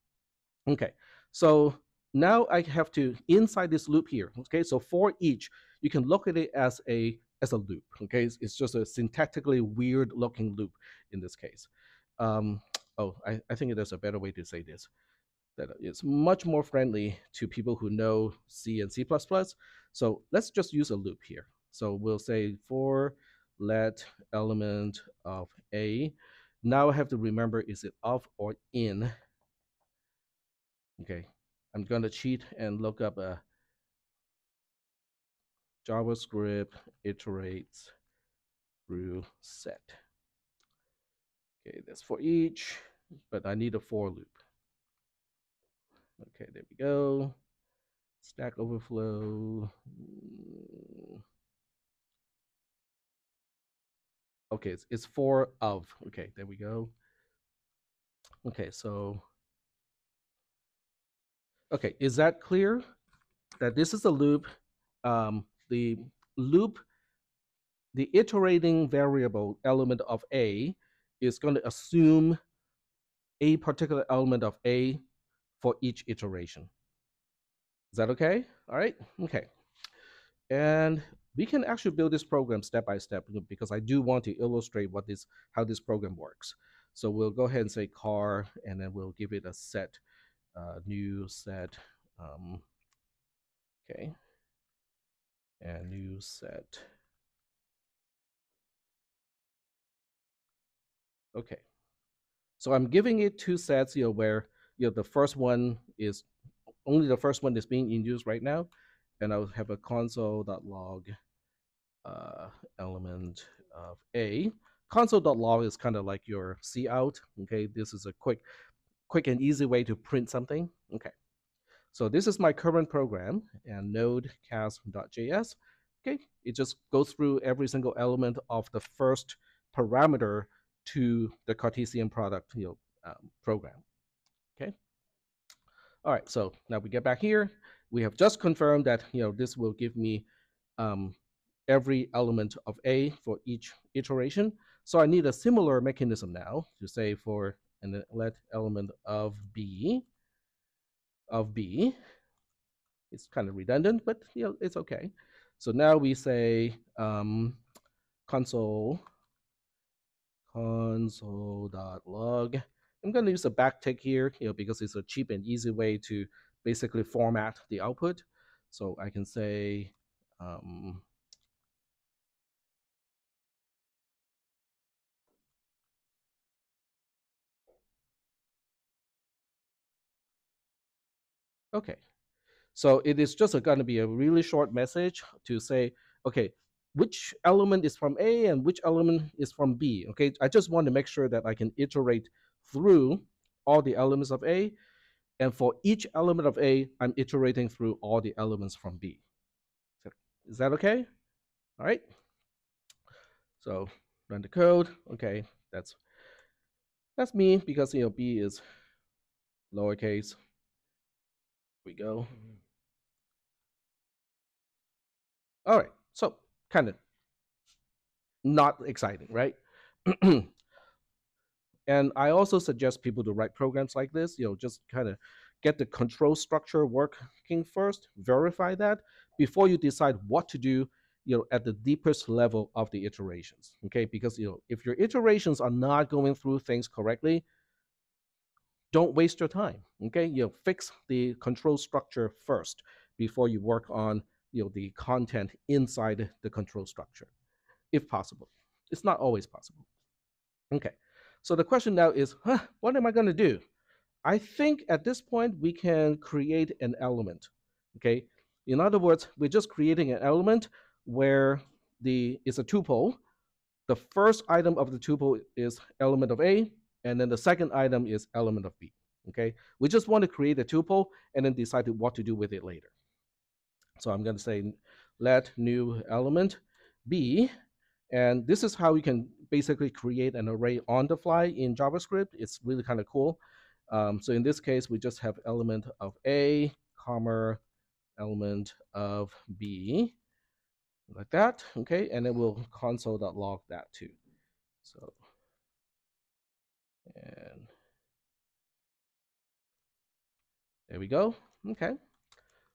Okay, so now I have to inside this loop here. Okay, so for each, you can look at it as a as a loop. Okay, it's, it's just a syntactically weird looking loop in this case. Um, oh, I, I think there's a better way to say this. That it's much more friendly to people who know C and C++. So let's just use a loop here. So we'll say for let element of A. Now I have to remember is it of or in. Okay, I'm gonna cheat and look up a JavaScript iterates through set. Okay, that's for each, but I need a for loop. Okay, there we go. Stack Overflow. Mm. Okay, it's, it's for of. Okay, there we go. Okay, so. Okay, is that clear? That this is a loop. Um, the loop, the iterating variable element of A is going to assume a particular element of A for each iteration. Is that okay? All right, okay. And we can actually build this program step by step because I do want to illustrate what this how this program works. So we'll go ahead and say car, and then we'll give it a set, uh, new set. Um, okay, and new set. Okay, so I'm giving it two sets you know, where you know the first one is only the first one is being induced right now, and I'll have a console.log uh, element of A. Console.log is kind of like your cout. Okay, this is a quick, quick and easy way to print something. Okay, So this is my current program and node cas.js. Okay, it just goes through every single element of the first parameter to the Cartesian product you know, um, program. Okay. All right, so now we get back here. We have just confirmed that you know this will give me um, every element of A for each iteration. So I need a similar mechanism now to say for an let element of B of B. It's kind of redundant, but you know it's okay. So now we say um, console console.log. I'm going to use a backtick here, you know, because it's a cheap and easy way to basically format the output. So I can say um, Okay, so it is just going to be a really short message to say, okay, which element is from A and which element is from B. Okay, I just want to make sure that I can iterate through all the elements of A. And for each element of A, I'm iterating through all the elements from B. So, is that okay? All right. So run the code. Okay, that's that's me because you know B is lowercase. We go. Mm-hmm. All right. So kind of not exciting, right? and I also suggest people to write programs like this, you know, just kind of get the control structure working first, verify that before you decide what to do, you know, at the deepest level of the iterations, okay? Because, you know, if your iterations are not going through things correctly, don't waste your time, okay? You know, fix the control structure first before you work on you know the content inside the control structure, if possible. It's not always possible. Okay, so the question now is, huh, what am I going to do? I think at this point we can create an element. Okay, in other words, we're just creating an element where the it's a tuple. The first item of the tuple is element of A, and then the second item is element of B. Okay, we just want to create a tuple and then decide what to do with it later. So I'm going to say let new element be. And this is how you can basically create an array on the fly in JavaScript. It's really kind of cool. Um, so in this case, we just have element of A, comma, element of B, like that, okay? And then we'll console.log that too. So, and there we go, okay.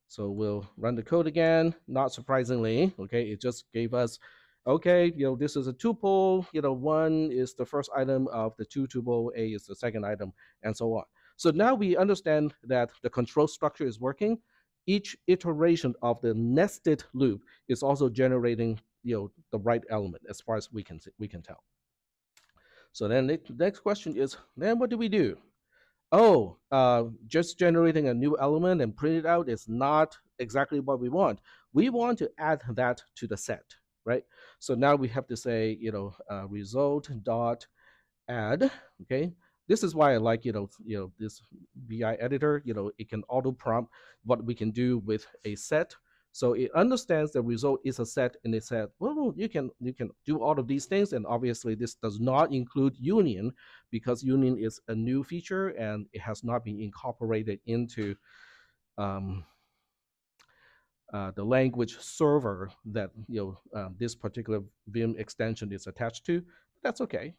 So we'll run the code again. Not surprisingly, okay, it just gave us, okay, you know, this is a tuple. You know, one is the first item of the two tuple, A is the second item, and so on. So now we understand that the control structure is working. Each iteration of the nested loop is also generating, you know, the right element as far as we can see, we can tell. So then the next question is, then what do we do? oh, uh, just generating a new element and print it out is not exactly what we want. We want to add that to the set, right? So now we have to say, you know, uh, result dot add, okay? This is why I like, you know, you know, this VI editor, you know, it can auto prompt what we can do with a set so it understands the result is a set, and it said, well, you can you can do all of these things, and obviously this does not include union because union is a new feature and it has not been incorporated into um, uh, the language server that you know uh, this particular Vim extension is attached to. That's okay.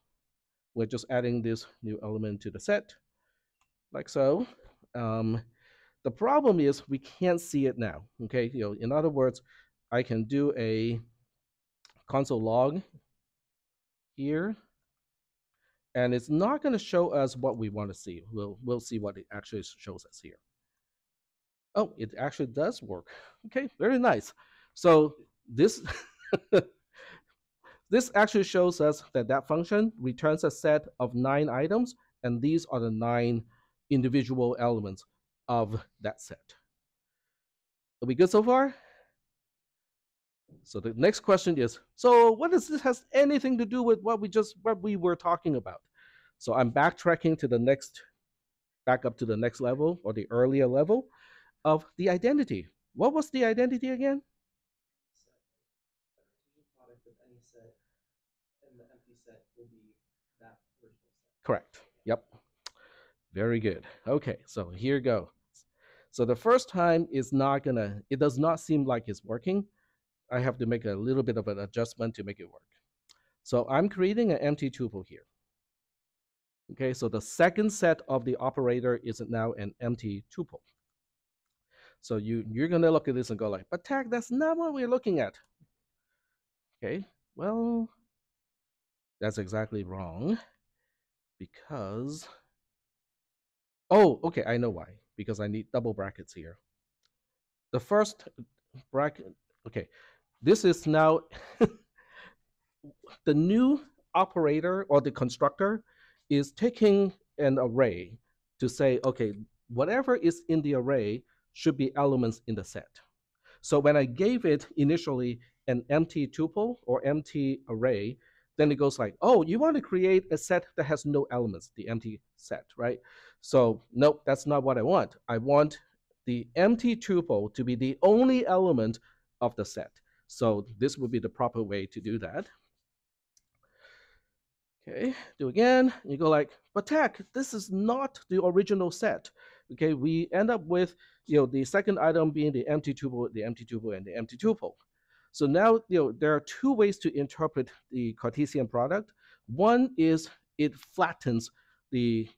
We're just adding this new element to the set, like so. Um, the problem is we can't see it now. Okay, you know, in other words, I can do a console log here, and it's not going to show us what we want to see. We'll we'll see what it actually shows us here. Oh, it actually does work. Okay, very nice. So this this actually shows us that that function returns a set of nine items, and these are the nine individual elements of that set. Are we good so far? So the next question is, so what does this has anything to do with what we just what we were talking about? So I'm backtracking to the next, back up to the next level or the earlier level. of the identity. What was the identity again? Correct. Yep. Very good. Okay, so here go. So the first time is not gonna, it does not seem like it's working. I have to make a little bit of an adjustment to make it work. So I'm creating an empty tuple here. Okay, so the second set of the operator is now an empty tuple. So you, you're gonna look at this and go like, but Tak, that's not what we're looking at. Okay, well, that's exactly wrong because oh okay i know why because i need double brackets here. The first bracket okay this is now the new operator or the constructor is taking an array to say okay whatever is in the array should be elements in the set. So when i gave it initially an empty tuple or empty array then it goes like, oh, you want to create a set that has no elements, the empty set, right? So nope, that's not what I want. I want the empty tuple to be the only element of the set. So this would be the proper way to do that. Okay, do again. You go like, but Tak, this is not the original set. Okay, we end up with you know the second item being the empty tuple, the empty tuple, and the empty tuple. So now you know there are two ways to interpret the Cartesian product. One is it flattens the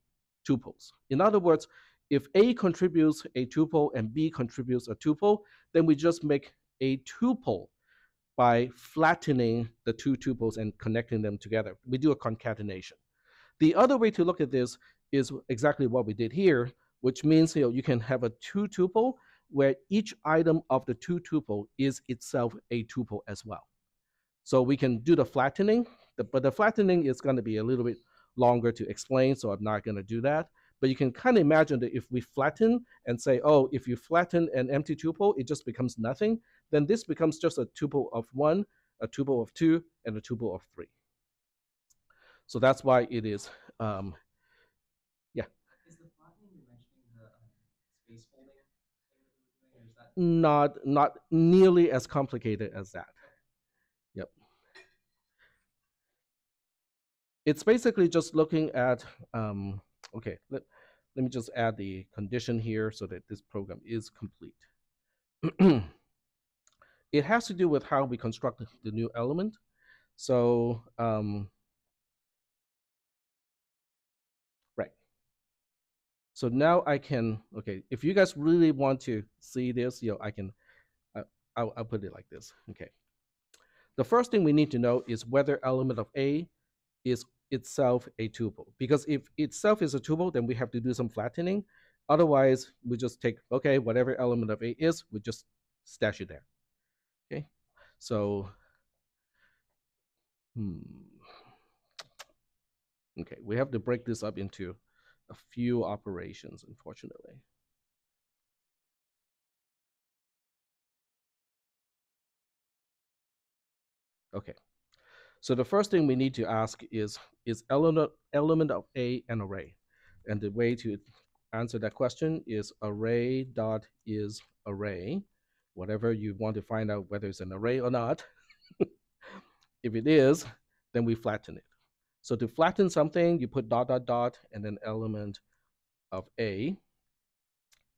tuples. In other words, if A contributes a tuple and B contributes a tuple, then we just make a tuple by flattening the two tuples and connecting them together. We do a concatenation. The other way to look at this is exactly what we did here, which means you, know, you can have a two tuple where each item of the two tuple is itself a tuple as well. So we can do the flattening, but the flattening is going to be a little bit longer to explain, so I'm not going to do that. But you can kind of imagine that if we flatten and say, oh, if you flatten an empty tuple, it just becomes nothing, then this becomes just a tuple of one, a tuple of two, and a tuple of three. So that's why it is, um, yeah. Is the flattening you're mentioning the um, space folding thing that we were doing, or Not not nearly as complicated as that. Yep. It's basically just looking at um, okay. Let let me just add the condition here so that this program is complete. it has to do with how we construct the new element. So um, right. So now I can okay. If you guys really want to see this, you know, I can. I, I'll, I'll put it like this. Okay. The first thing we need to know is whether element of A is itself a tuple. Because if itself is a tuple, then we have to do some flattening. Otherwise, we just take, okay, whatever element of A is, we just stash it there. Okay, so, hmm. Okay, we have to break this up into a few operations, unfortunately. Okay. So the first thing we need to ask is, is element, element of A an array? And the way to answer that question is array dot is array, whatever you want to find out whether it's an array or not. if it is, then we flatten it. So to flatten something, you put dot dot dot and then element of A.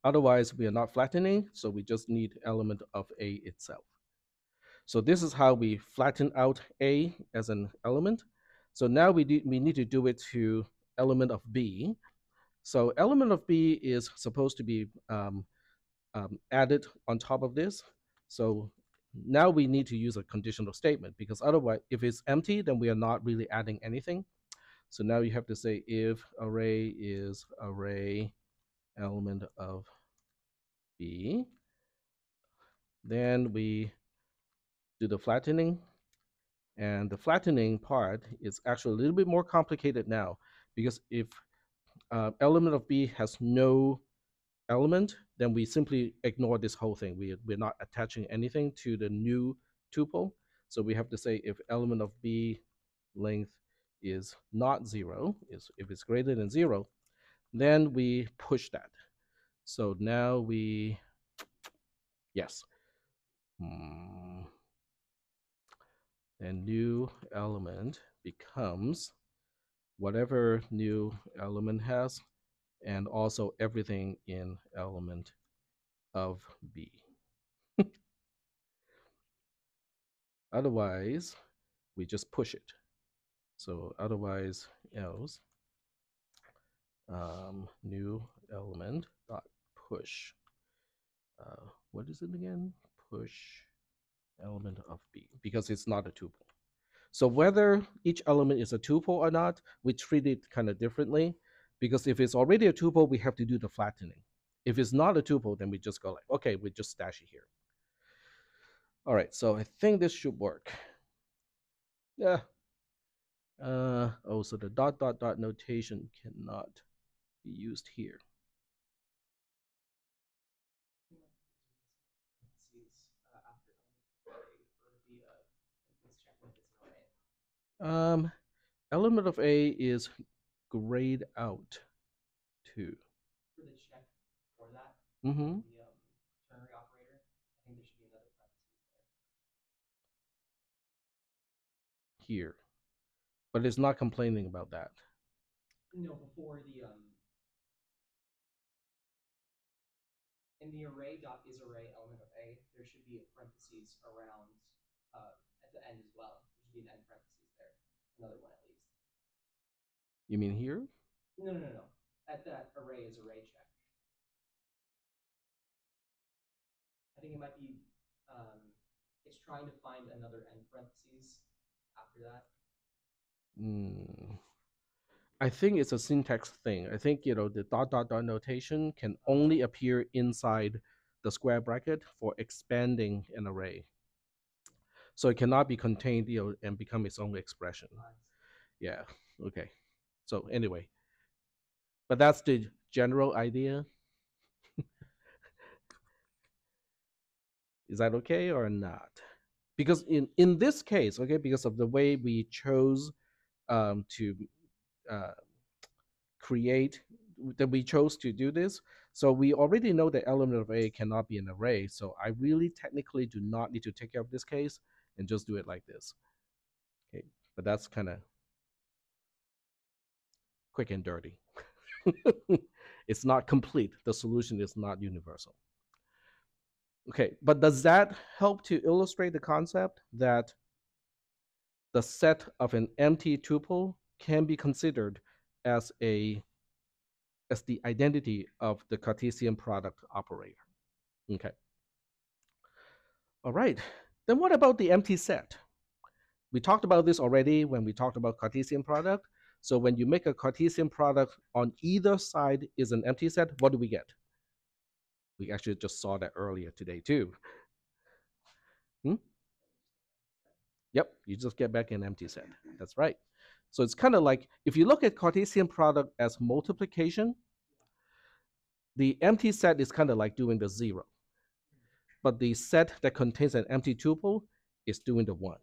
Otherwise, we are not flattening, so we just need element of A itself. So this is how we flatten out A as an element. So now we, we need to do it to element of B. So element of B is supposed to be um, um, added on top of this. So now we need to use a conditional statement because otherwise, if it's empty, then we are not really adding anything. So now you have to say if array is array element of B, then we do the flattening. And the flattening part is actually a little bit more complicated now because if uh, element of B has no element, then we simply ignore this whole thing. We, we're not attaching anything to the new tuple. So we have to say if element of B length is not zero, is if it's greater than zero, then we push that. So now we Yes. Hmm. And new element becomes whatever new element has, and also everything in element of B. Otherwise, we just push it. So otherwise else, um, new element dot push. Uh, what is it again? Push element of B because it's not a tuple. So whether each element is a tuple or not, we treat it kind of differently because if it's already a tuple, we have to do the flattening. If it's not a tuple, then we just go like, okay, we just stash it here. All right, so I think this should work. Yeah. Uh, oh, so the dot dot dot notation cannot be used here. Um, element of A is grayed out too. For the check for that, Mm-hmm. the um, ternary operator, I think there should be another parentheses there. Here, but it's not complaining about that. No, before the um. In the array dot is array element of A, there should be a parentheses around uh at the end as well. There should be an end parentheses there, another one. You mean here? No, no, no, no. At that array is array check. I think it might be um it's trying to find another end parentheses after that. Mm. I think it's a syntax thing. I think you know the dot dot dot notation can only appear inside the square bracket for expanding an array. So it cannot be contained, you know, and become its own expression. Yeah. Okay. So anyway, but that's the general idea. Is that okay or not? Because in in this case, okay, because of the way we chose um, to uh, create that we chose to do this, so we already know the element of A cannot be an array. So I really technically do not need to take care of this case and just do it like this. Okay, but that's kind of quick and dirty. it's not complete. The solution is not universal. Okay, but does that help to illustrate the concept that the set of an empty tuple can be considered as a as the identity of the Cartesian product operator? Okay. All right. Then what about the empty set? We talked about this already when we talked about Cartesian product. So when you make a Cartesian product on either side is an empty set, what do we get? We actually just saw that earlier today too. Hmm? Yep, you just get back an empty set. That's right. So it's kind of like if you look at Cartesian product as multiplication, the empty set is kind of like doing the zero. But the set that contains an empty tuple is doing the one.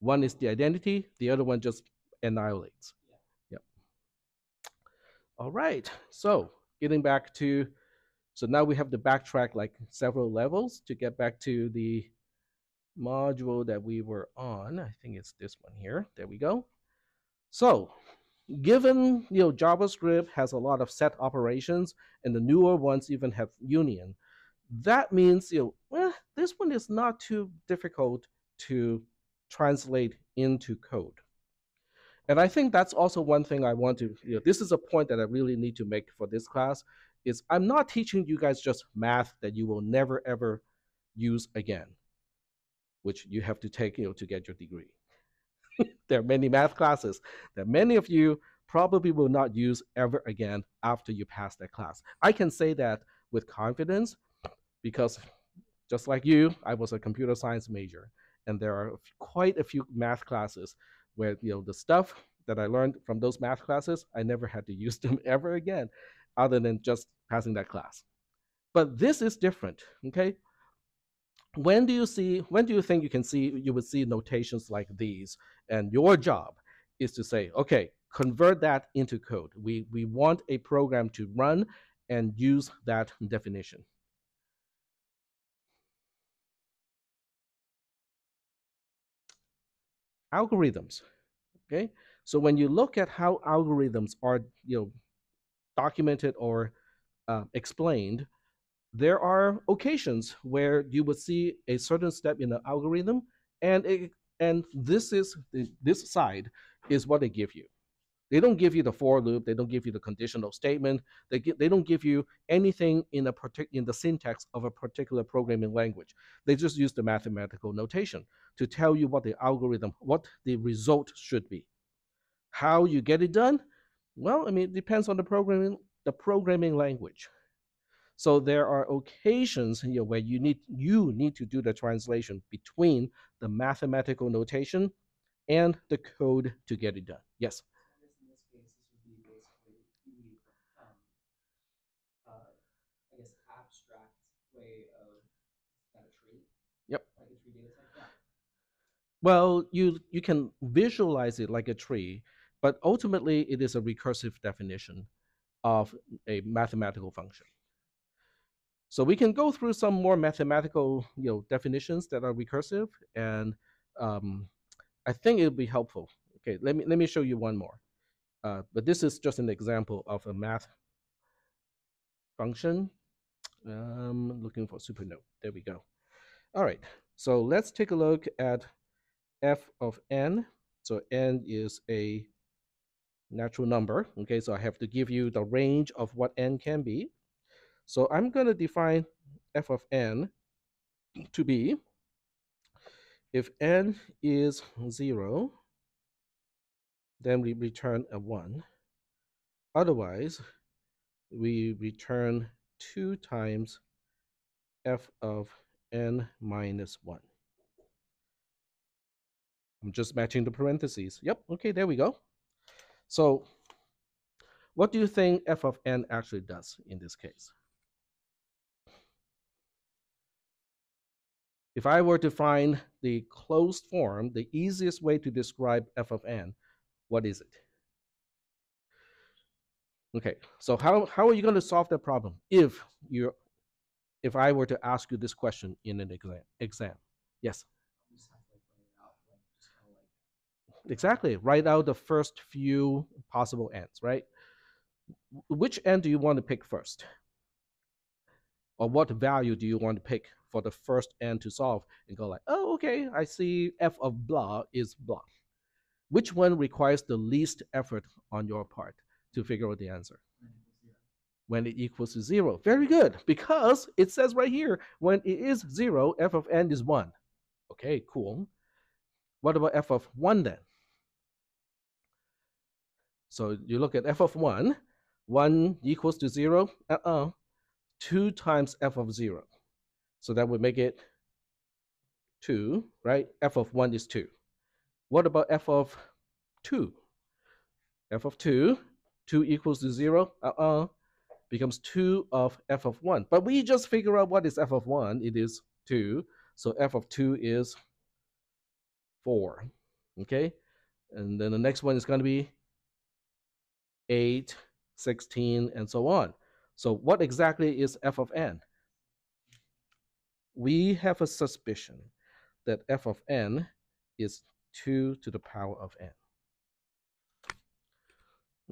One is the identity, the other one just annihilates. Yep. All right. So getting back to, so now we have to backtrack like several levels to get back to the module that we were on. I think it's this one here. There we go. So given you know JavaScript has a lot of set operations and the newer ones even have union, that means you know well, this one is not too difficult to translate into code. And I think that's also one thing I want to, you know, this is a point that I really need to make for this class is I'm not teaching you guys just math that you will never ever use again, which you have to take, you know, to get your degree. there are many math classes that many of you probably will not use ever again after you pass that class. I can say that with confidence because just like you, I was a computer science major and there are quite a few math classes where you know the stuff that I learned from those math classes, I never had to use them ever again, other than just passing that class. But this is different, okay? When do you see, when do you think you can see, you would see notations like these? And your job is to say, okay, convert that into code. We, we want a program to run and use that definition. Algorithms. Okay, so when you look at how algorithms are, you know, documented or uh, explained, there are occasions where you would see a certain step in the algorithm, and it, and this is this side is what they give you. They don't give you the for loop. They don't give you the conditional statement. They get, they don't give you anything in a partic- in the syntax of a particular programming language. They just use the mathematical notation to tell you what the algorithm, what the result should be. How you get it done? Well, I mean, it depends on the programming the programming language. So there are occasions know, where you need you need to do the translation between the mathematical notation and the code to get it done. Yes. I guess in this case, this would be basically the, um, uh, I guess, abstract way of kind of tree. Yep. Like a tree data type. Yeah. Well, you you can visualize it like a tree, but ultimately it is a recursive definition of a mathematical function. So we can go through some more mathematical you know definitions that are recursive, and um, I think it'll be helpful. Okay, let me let me show you one more. Uh, but this is just an example of a math function. Um, looking for supernode. There we go. All right. So let's take a look at f of n. So n is a natural number. Okay, so I have to give you the range of what n can be. So I'm going to define f of n to be if n is 0, then we return a 1. Otherwise, we return 2 times f of n minus 1. I'm just matching the parentheses. Yep, okay, there we go. So what do you think f of n actually does in this case? If I were to find the closed form, the easiest way to describe f of n, what is it? Okay, so how, how are you going to solve that problem if you're, if I were to ask you this question in an exam exam? Yes. You just have to like write it out, like just kind of like Exactly. Write out the first few possible ends, right? Which end do you want to pick first? Or what value do you want to pick for the first end to solve and go like, oh, okay, I see f of blah is blah. Which one requires the least effort on your part to figure out the answer? when it equals to zero. zero. Very good, because it says right here, when it is zero, f of n is one. Okay, cool. What about f of one then? So you look at f of 1, 1 equals to 0, uh-uh, 2 times f of 0. So that would make it 2, right? f of 1 is 2. What about f of 2? f of 2, 2 equals to 0, uh-uh, becomes 2 of f of 1. But we just figure out what is f of 1, it is 2. So f of 2 is 4, okay? And then the next one is going to be 8, 16, and so on. So what exactly is f of n? We have a suspicion that f of n is 2 to the power of n.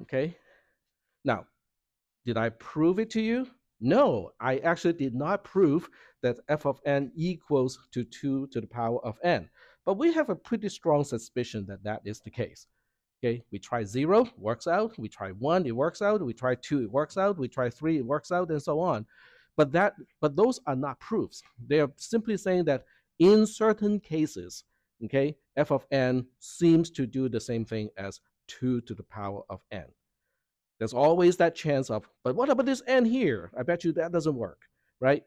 Okay? Now, did I prove it to you? No, I actually did not prove that f of n equals to 2 to the power of n. But we have a pretty strong suspicion that that is the case. Okay, we try zero, works out. We try one, it works out. We try two, it works out. We try three, it works out, and so on. But that, but those are not proofs. They are simply saying that in certain cases, okay, f of n seems to do the same thing as two to the power of n. There's always that chance of, but what about this n here? I bet you that doesn't work, right?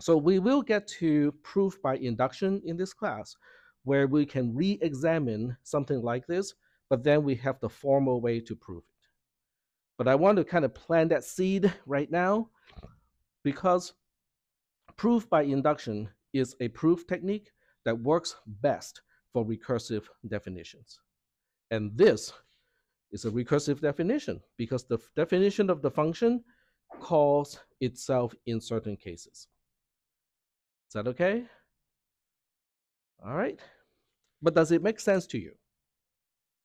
So we will get to proof by induction in this class, where we can re-examine something like this but then we have the formal way to prove it. But I want to kind of plant that seed right now because proof by induction is a proof technique that works best for recursive definitions. And this is a recursive definition because the definition of the function calls itself in certain cases. Is that okay? All right. But does it make sense to you?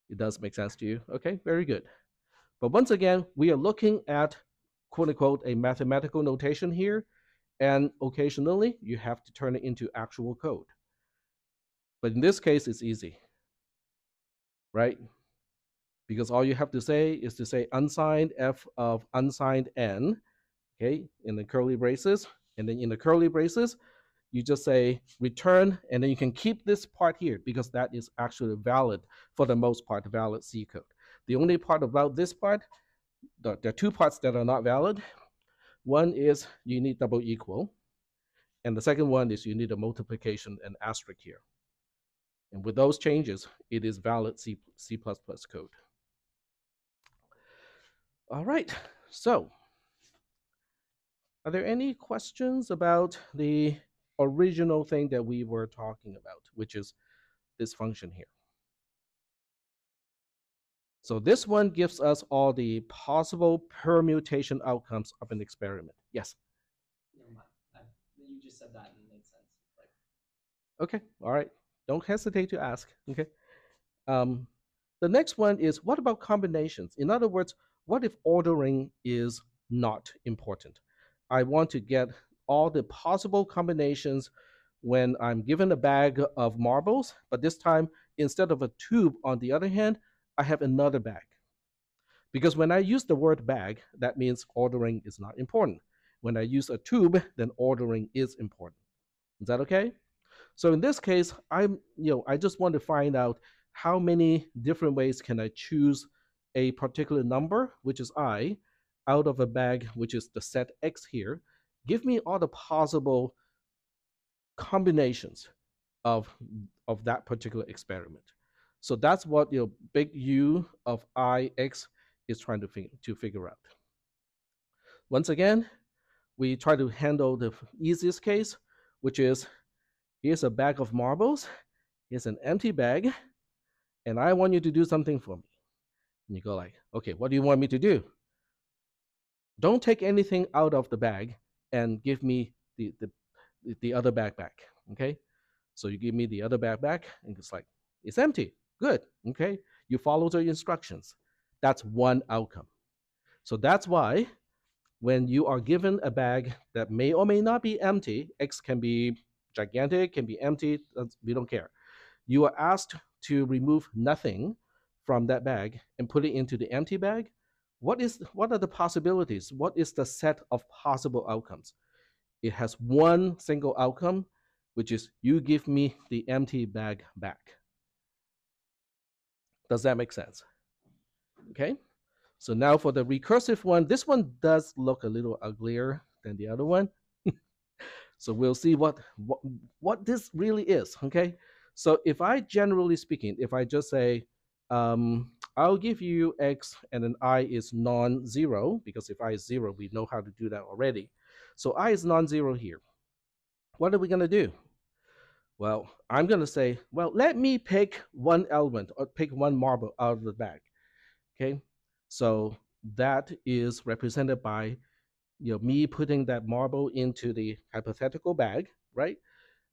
It does make sense to you. Okay, very good. But once again, we are looking at quote unquote a mathematical notation here, and occasionally you have to turn it into actual code. But in this case, it's easy, right? Because all you have to say is to say unsigned f of unsigned n, okay, in the curly braces, and then in the curly braces, you just say return, and then you can keep this part here because that is actually valid for the most part, valid C code. The only part about this part, the, there are two parts that are not valid. One is you need double equal, and the second one is you need a multiplication and asterisk here. And with those changes, it is valid C, C++ code. All right, so are there any questions about the original thing that we were talking about, which is this function here? So this one gives us all the possible permutation outcomes of an experiment. Yes. Never mind. I, you just said that and it made sense. Like, Okay. All right. Don't hesitate to ask. Okay. Um, the next one is what about combinations? In other words, what if ordering is not important? I want to get all the possible combinations when I'm given a bag of marbles, but this time instead of a tube on the other hand, I have another bag. Because when I use the word bag, that means ordering is not important. When I use a tube, then ordering is important. Is that okay? So in this case, I'm, you know, I just want to find out how many different ways can I choose a particular number, which is i, out of a bag, which is the set x here. Give me all the possible combinations of, of that particular experiment. So that's what your big U of ix is trying to, fig to figure out. Once again, we try to handle the easiest case, which is here's a bag of marbles, here's an empty bag, and I want you to do something for me. And you go like, okay, what do you want me to do? Don't take anything out of the bag and give me the, the, the other bag back, okay? So you give me the other bag back, and it's like, it's empty. Good, okay? You follow the instructions. That's one outcome. So that's why when you are given a bag that may or may not be empty, X can be gigantic, can be empty, we don't care. You are asked to remove nothing from that bag and put it into the empty bag. What is what are the possibilities? What is the set of possible outcomes? It has one single outcome, which is you give me the empty bag back. Does that make sense? Okay. So now for the recursive one, this one does look a little uglier than the other one. so we'll see what, what what this really is. Okay. So if I generally speaking, if I just say, um, I'll give you x and then i is non-zero because if i is zero, we know how to do that already. So i is non-zero here. What are we going to do? Well, I'm going to say, well, let me pick one element or pick one marble out of the bag. Okay, so that is represented by you know me putting that marble into the hypothetical bag, right?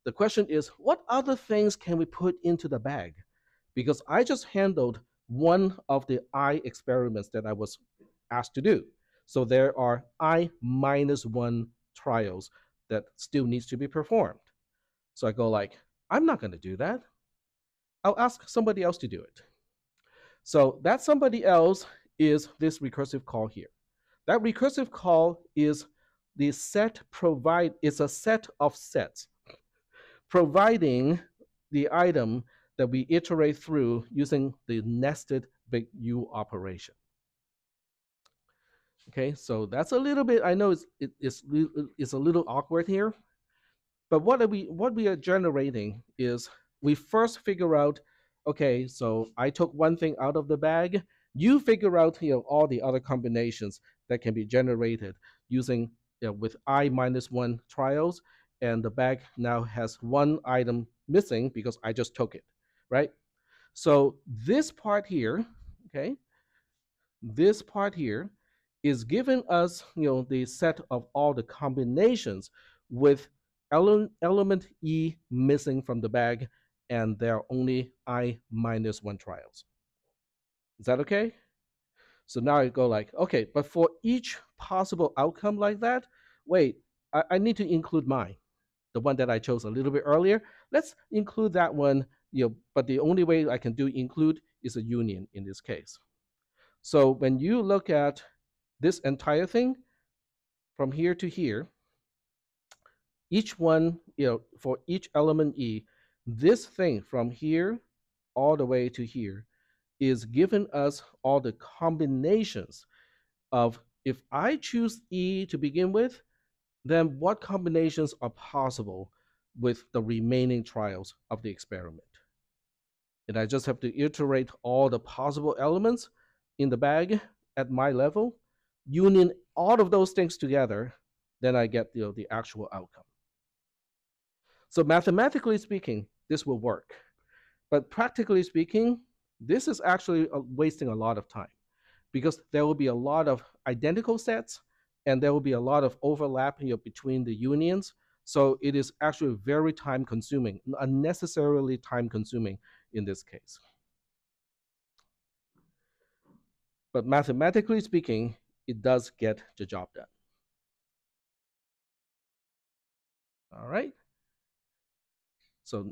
The question is, what other things can we put into the bag? Because I just handled one of the I experiments that I was asked to do. So there are I minus one trials that still needs to be performed. So I go like, I'm not going to do that. I'll ask somebody else to do it. So that somebody else is this recursive call here. That recursive call is the set provide is a set of sets providing the item that we iterate through using the nested big U operation. Okay, so that's a little bit, I know it's, it, it's, it's a little awkward here, but what we what we are generating is we first figure out, okay, so I took one thing out of the bag. You figure out you know all the other combinations that can be generated using you know, with i minus one trials, and the bag now has one item missing because I just took it, right? So this part here, okay, this part here is giving us you know the set of all the combinations with ele element E missing from the bag and there are only i minus one trials. Is that okay? So now I go like, okay, but for each possible outcome like that, wait, I, I need to include mine, the one that I chose a little bit earlier. Let's include that one, you know, but the only way I can do include is a union in this case. So when you look at this entire thing from here to here, each one, you know, for each element E, this thing from here all the way to here is giving us all the combinations of if I choose E to begin with, then what combinations are possible with the remaining trials of the experiment? And I just have to iterate all the possible elements in the bag at my level, union all of those things together, then I get you know, the actual outcome. So mathematically speaking, this will work. But practically speaking, this is actually uh, wasting a lot of time because there will be a lot of identical sets and there will be a lot of overlapping between the unions. So it is actually very time consuming, unnecessarily time consuming in this case. But mathematically speaking, it does get the job done. All right. So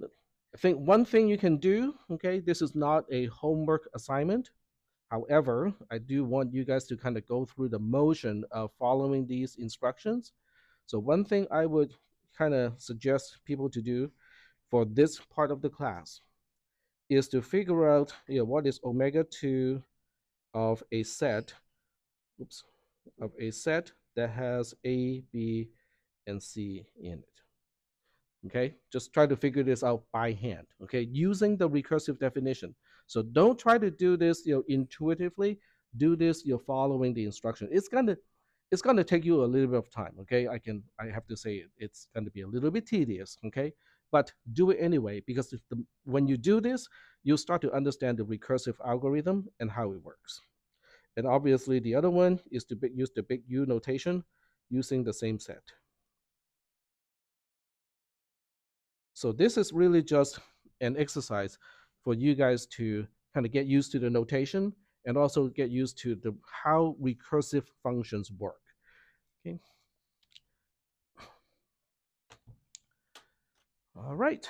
I think one thing you can do, okay, this is not a homework assignment. However, I do want you guys to kind of go through the motion of following these instructions. So one thing I would kind of suggest people to do for this part of the class is to figure out know, what is omega 2 of a set, oops, of a set that has A, B, and C in it. Okay, just try to figure this out by hand. Okay, using the recursive definition. So don't try to do this, you know, intuitively. Do this, you're following the instruction. It's gonna, it's gonna take you a little bit of time. Okay, I can, I have to say it, it's gonna be a little bit tedious. Okay, but do it anyway because the, when you do this, you start to understand the recursive algorithm and how it works. And obviously, the other one is to use the big U notation using the same set. So this is really just an exercise for you guys to kind of get used to the notation and also get used to the how recursive functions work. Okay. All right.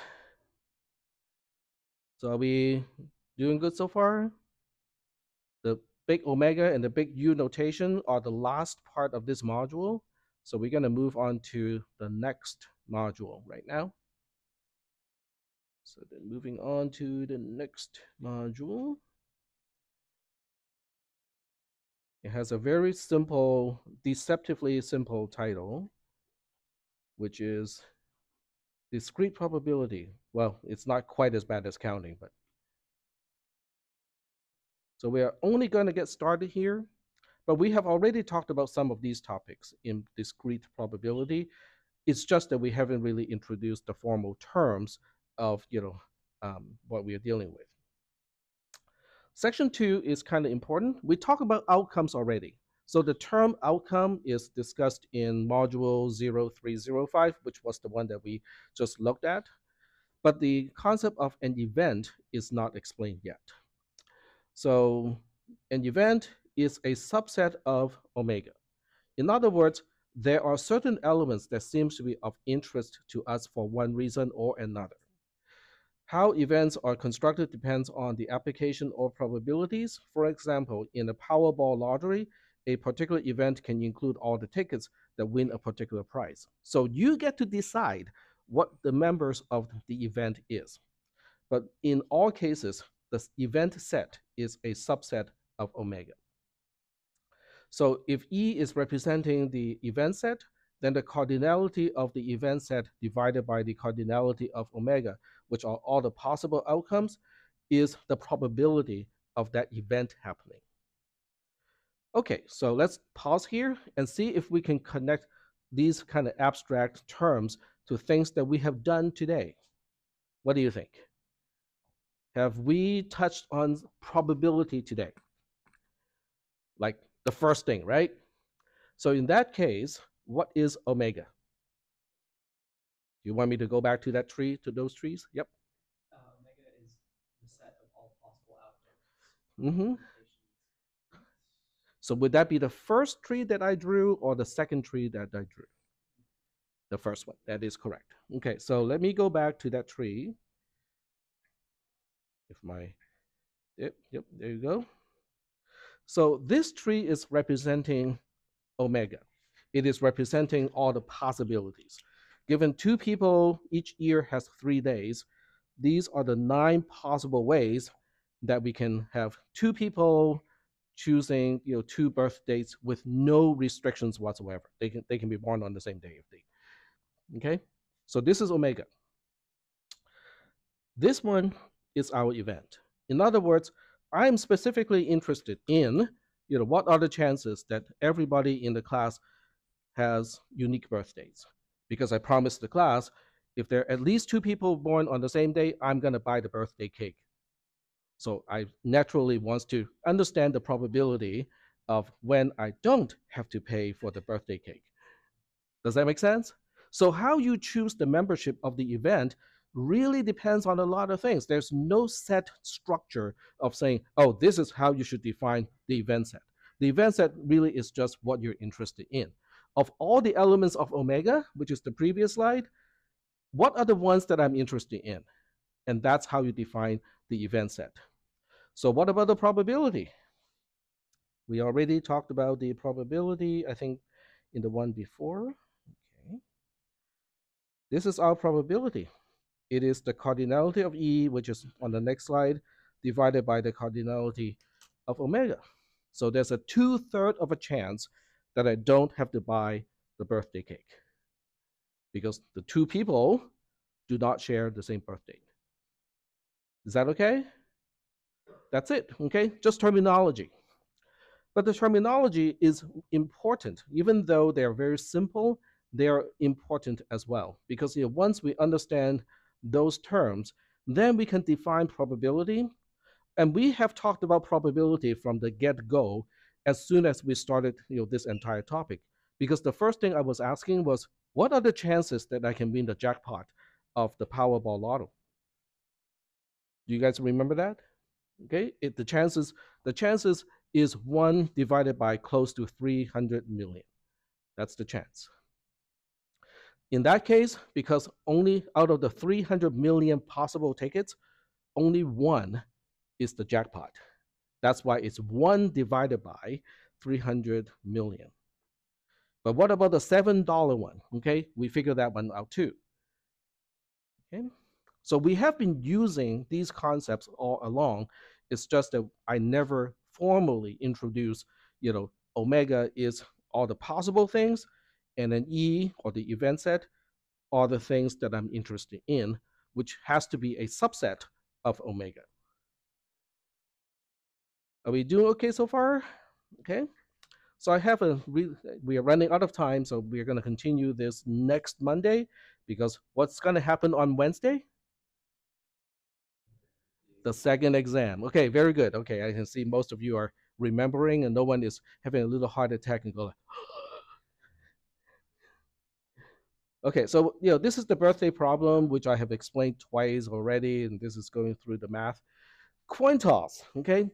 So are we doing good so far? The big omega and the big U notation are the last part of this module. So we're going to move on to the next module right now. So then moving on to the next module. It has a very simple, deceptively simple title, which is discrete probability. Well, it's not quite as bad as counting, but. So we are only going to get started here, but we have already talked about some of these topics in discrete probability. It's just that we haven't really introduced the formal terms of you know um, what we are dealing with. Section two is kind of important. We talk about outcomes already. So the term outcome is discussed in module 0305, which was the one that we just looked at. But the concept of an event is not explained yet. So an event is a subset of omega. In other words, there are certain elements that seems to be of interest to us for one reason or another. How events are constructed depends on the application or probabilities. For example, in a Powerball lottery, a particular event can include all the tickets that win a particular prize. So you get to decide what the members of the event is. But in all cases, the event set is a subset of omega. So if E is representing the event set, then the cardinality of the event set divided by the cardinality of omega which are all the possible outcomes, is the probability of that event happening. Okay, so let's pause here and see if we can connect these kind of abstract terms to things that we have done today. What do you think? Have we touched on probability today? Like the first thing, right? So in that case, what is omega? You want me to go back to that tree, to those trees? Yep. Uh, omega is the set of all possible outcomes. Mm-hmm. So would that be the first tree that I drew or the second tree that I drew? The first one. That is correct. Okay, so let me go back to that tree. If my, yep, yep, there you go. So this tree is representing omega. It is representing all the possibilities. Given two people, each year has three days. These are the nine possible ways that we can have two people choosing, you know, two birth dates with no restrictions whatsoever. They can they can be born on the same day if they. Okay, so this is omega. This one is our event. In other words, I'm specifically interested in, you know, what are the chances that everybody in the class has unique birthdays? Because I promised the class, if there are at least two people born on the same day, I'm going to buy the birthday cake. So I naturally wants to understand the probability of when I don't have to pay for the birthday cake. Does that make sense? So how you choose the membership of the event really depends on a lot of things. There's no set structure of saying, oh, this is how you should define the event set. The event set really is just what you're interested in. Of all the elements of omega, which is the previous slide, what are the ones that I'm interested in? And that's how you define the event set. So what about the probability? We already talked about the probability, I think, in the one before. Okay. This is our probability. It is the cardinality of E, which is on the next slide, divided by the cardinality of omega. So there's a two-third of a chance that I don't have to buy the birthday cake because the two people do not share the same birthday. Is that okay? That's it, okay? Just terminology. But the terminology is important, even though they are very simple, they are important as well. Because you know, once we understand those terms, then we can define probability. And we have talked about probability from the get-go as soon as we started you know, this entire topic. Because the first thing I was asking was, what are the chances that I can win the jackpot of the Powerball Lotto? Do you guys remember that? Okay, it, the chances the chances is one divided by close to 300 million. That's the chance. In that case, because only out of the 300 million possible tickets, only one is the jackpot. That's why it's 1 divided by 300 million. But what about the $7 one? Okay, we figure that one out too. Okay, so we have been using these concepts all along. It's just that I never formally introduced, you know, omega is all the possible things, and then E or the event set are the things that I'm interested in, which has to be a subset of omega. Are we doing okay so far? Okay. So I have a, we are running out of time, so we're going to continue this next Monday because what's going to happen on Wednesday? The second exam. Okay, very good. Okay, I can see most of you are remembering and no one is having a little heart attack and go Okay, so you know this is the birthday problem, which I have explained twice already, and this is going through the math. Coin toss, okay?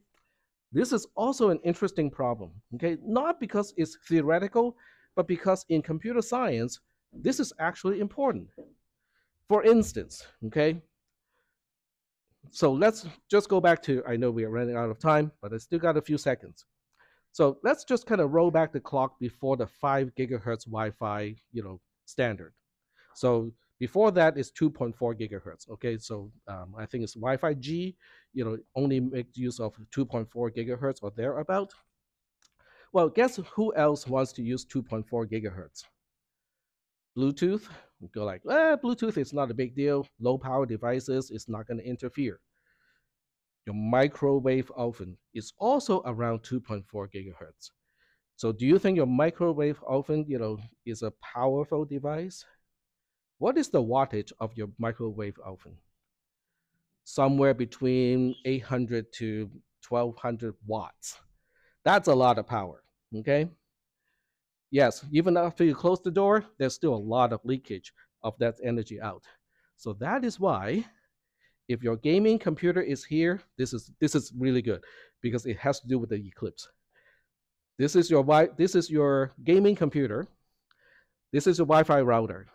This is also an interesting problem, okay? Not because it's theoretical, but because in computer science, this is actually important. For instance, okay? So let's just go back to, I know we are running out of time, but I still got a few seconds. So let's just kind of roll back the clock before the five gigahertz Wi-Fi, you know, standard. So before that is 2.4 gigahertz. Okay, so um, I think it's Wi-Fi G, you know, only makes use of 2.4 gigahertz or thereabout. Well, guess who else wants to use 2.4 gigahertz? Bluetooth. Go like, eh, Bluetooth is not a big deal. Low power devices is not going to interfere. Your microwave oven is also around 2.4 gigahertz. So do you think your microwave oven, you know, is a powerful device? What is the wattage of your microwave oven? Somewhere between 800 to 1200 watts. That's a lot of power, okay? Yes, even after you close the door, there's still a lot of leakage of that energy out. So that is why if your gaming computer is here, this is this is really good because it has to do with the eclipse. This is your this is your gaming computer. This is your Wi-Fi router.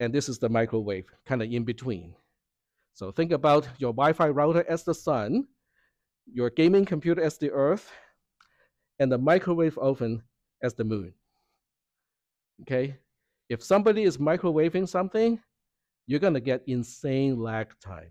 And this is the microwave, kind of in between. So think about your Wi-Fi router as the sun, your gaming computer as the earth, and the microwave oven as the moon. Okay? If somebody is microwaving something, you're going to get insane lag time.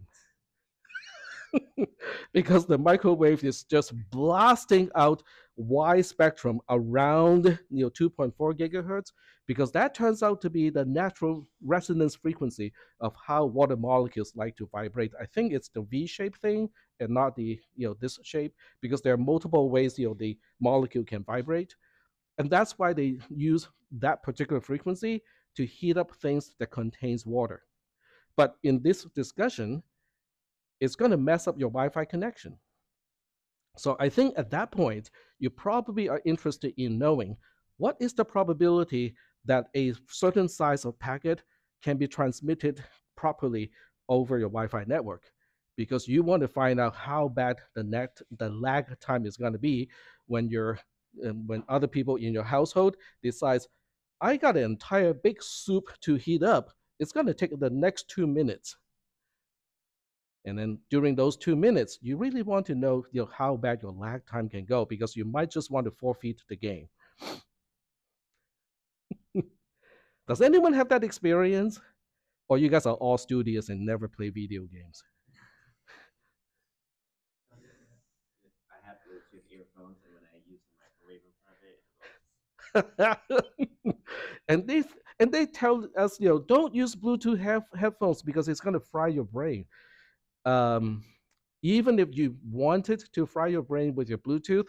because the microwave is just blasting out wide spectrum around you know 2.4 gigahertz because that turns out to be the natural resonance frequency of how water molecules like to vibrate. I think it's the V-shaped thing and not the you know this shape because there are multiple ways you know the molecule can vibrate. And that's why they use that particular frequency to heat up things that contains water. But in this discussion, it's going to mess up your Wi-Fi connection. So I think at that point, you probably are interested in knowing what is the probability that a certain size of packet can be transmitted properly over your Wi-Fi network because you want to find out how bad the net the lag time is going to be when you're um, when other people in your household decides I got an entire big soup to heat up. It's going to take the next two minutes. And then during those two minutes, you really want to know, you know how bad your lag time can go because you might just want to forfeit the game. Does anyone have that experience? Or you guys are all studious and never play video games? I have Bluetooth earphones, and when I use the microwave in front of it, and they and they tell us, you know, don't use Bluetooth head, headphones because it's going to fry your brain. Um, even if you wanted to fry your brain with your Bluetooth,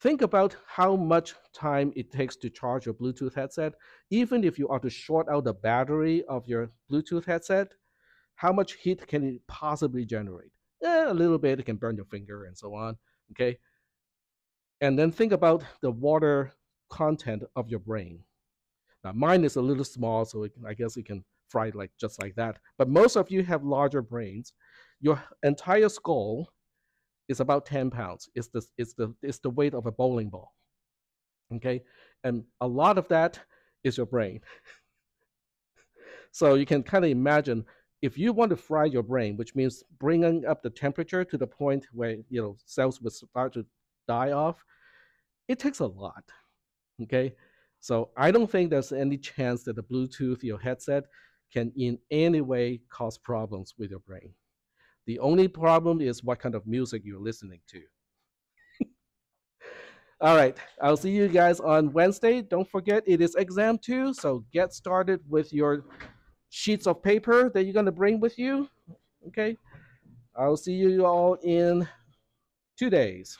think about how much time it takes to charge your Bluetooth headset. Even if you are to short out the battery of your Bluetooth headset, how much heat can it possibly generate? Eh, a little bit, it can burn your finger and so on. Okay. And then think about the water content of your brain. Now, mine is a little small, so it, I guess it can fry like just like that. But most of you have larger brains. Your entire skull is about 10 pounds. It's the, it's the, it's the weight of a bowling ball. Okay? And a lot of that is your brain. so you can kind of imagine if you want to fry your brain, which means bringing up the temperature to the point where you know cells will start to die off, it takes a lot. Okay, so I don't think there's any chance that the Bluetooth your headset can in any way cause problems with your brain. The only problem is what kind of music you're listening to. All right, I'll see you guys on Wednesday. Don't forget it is exam two, so get started with your sheets of paper that you're going to bring with you. Okay, I'll see you all in two days,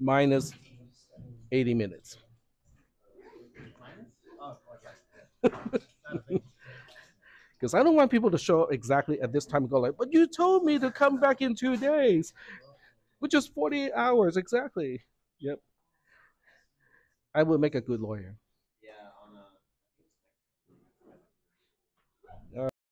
minus 80 minutes. Because I don't want people to show up exactly at this time and go like, but you told me to come back in two days, which is 48 hours exactly. Yep. I would make a good lawyer.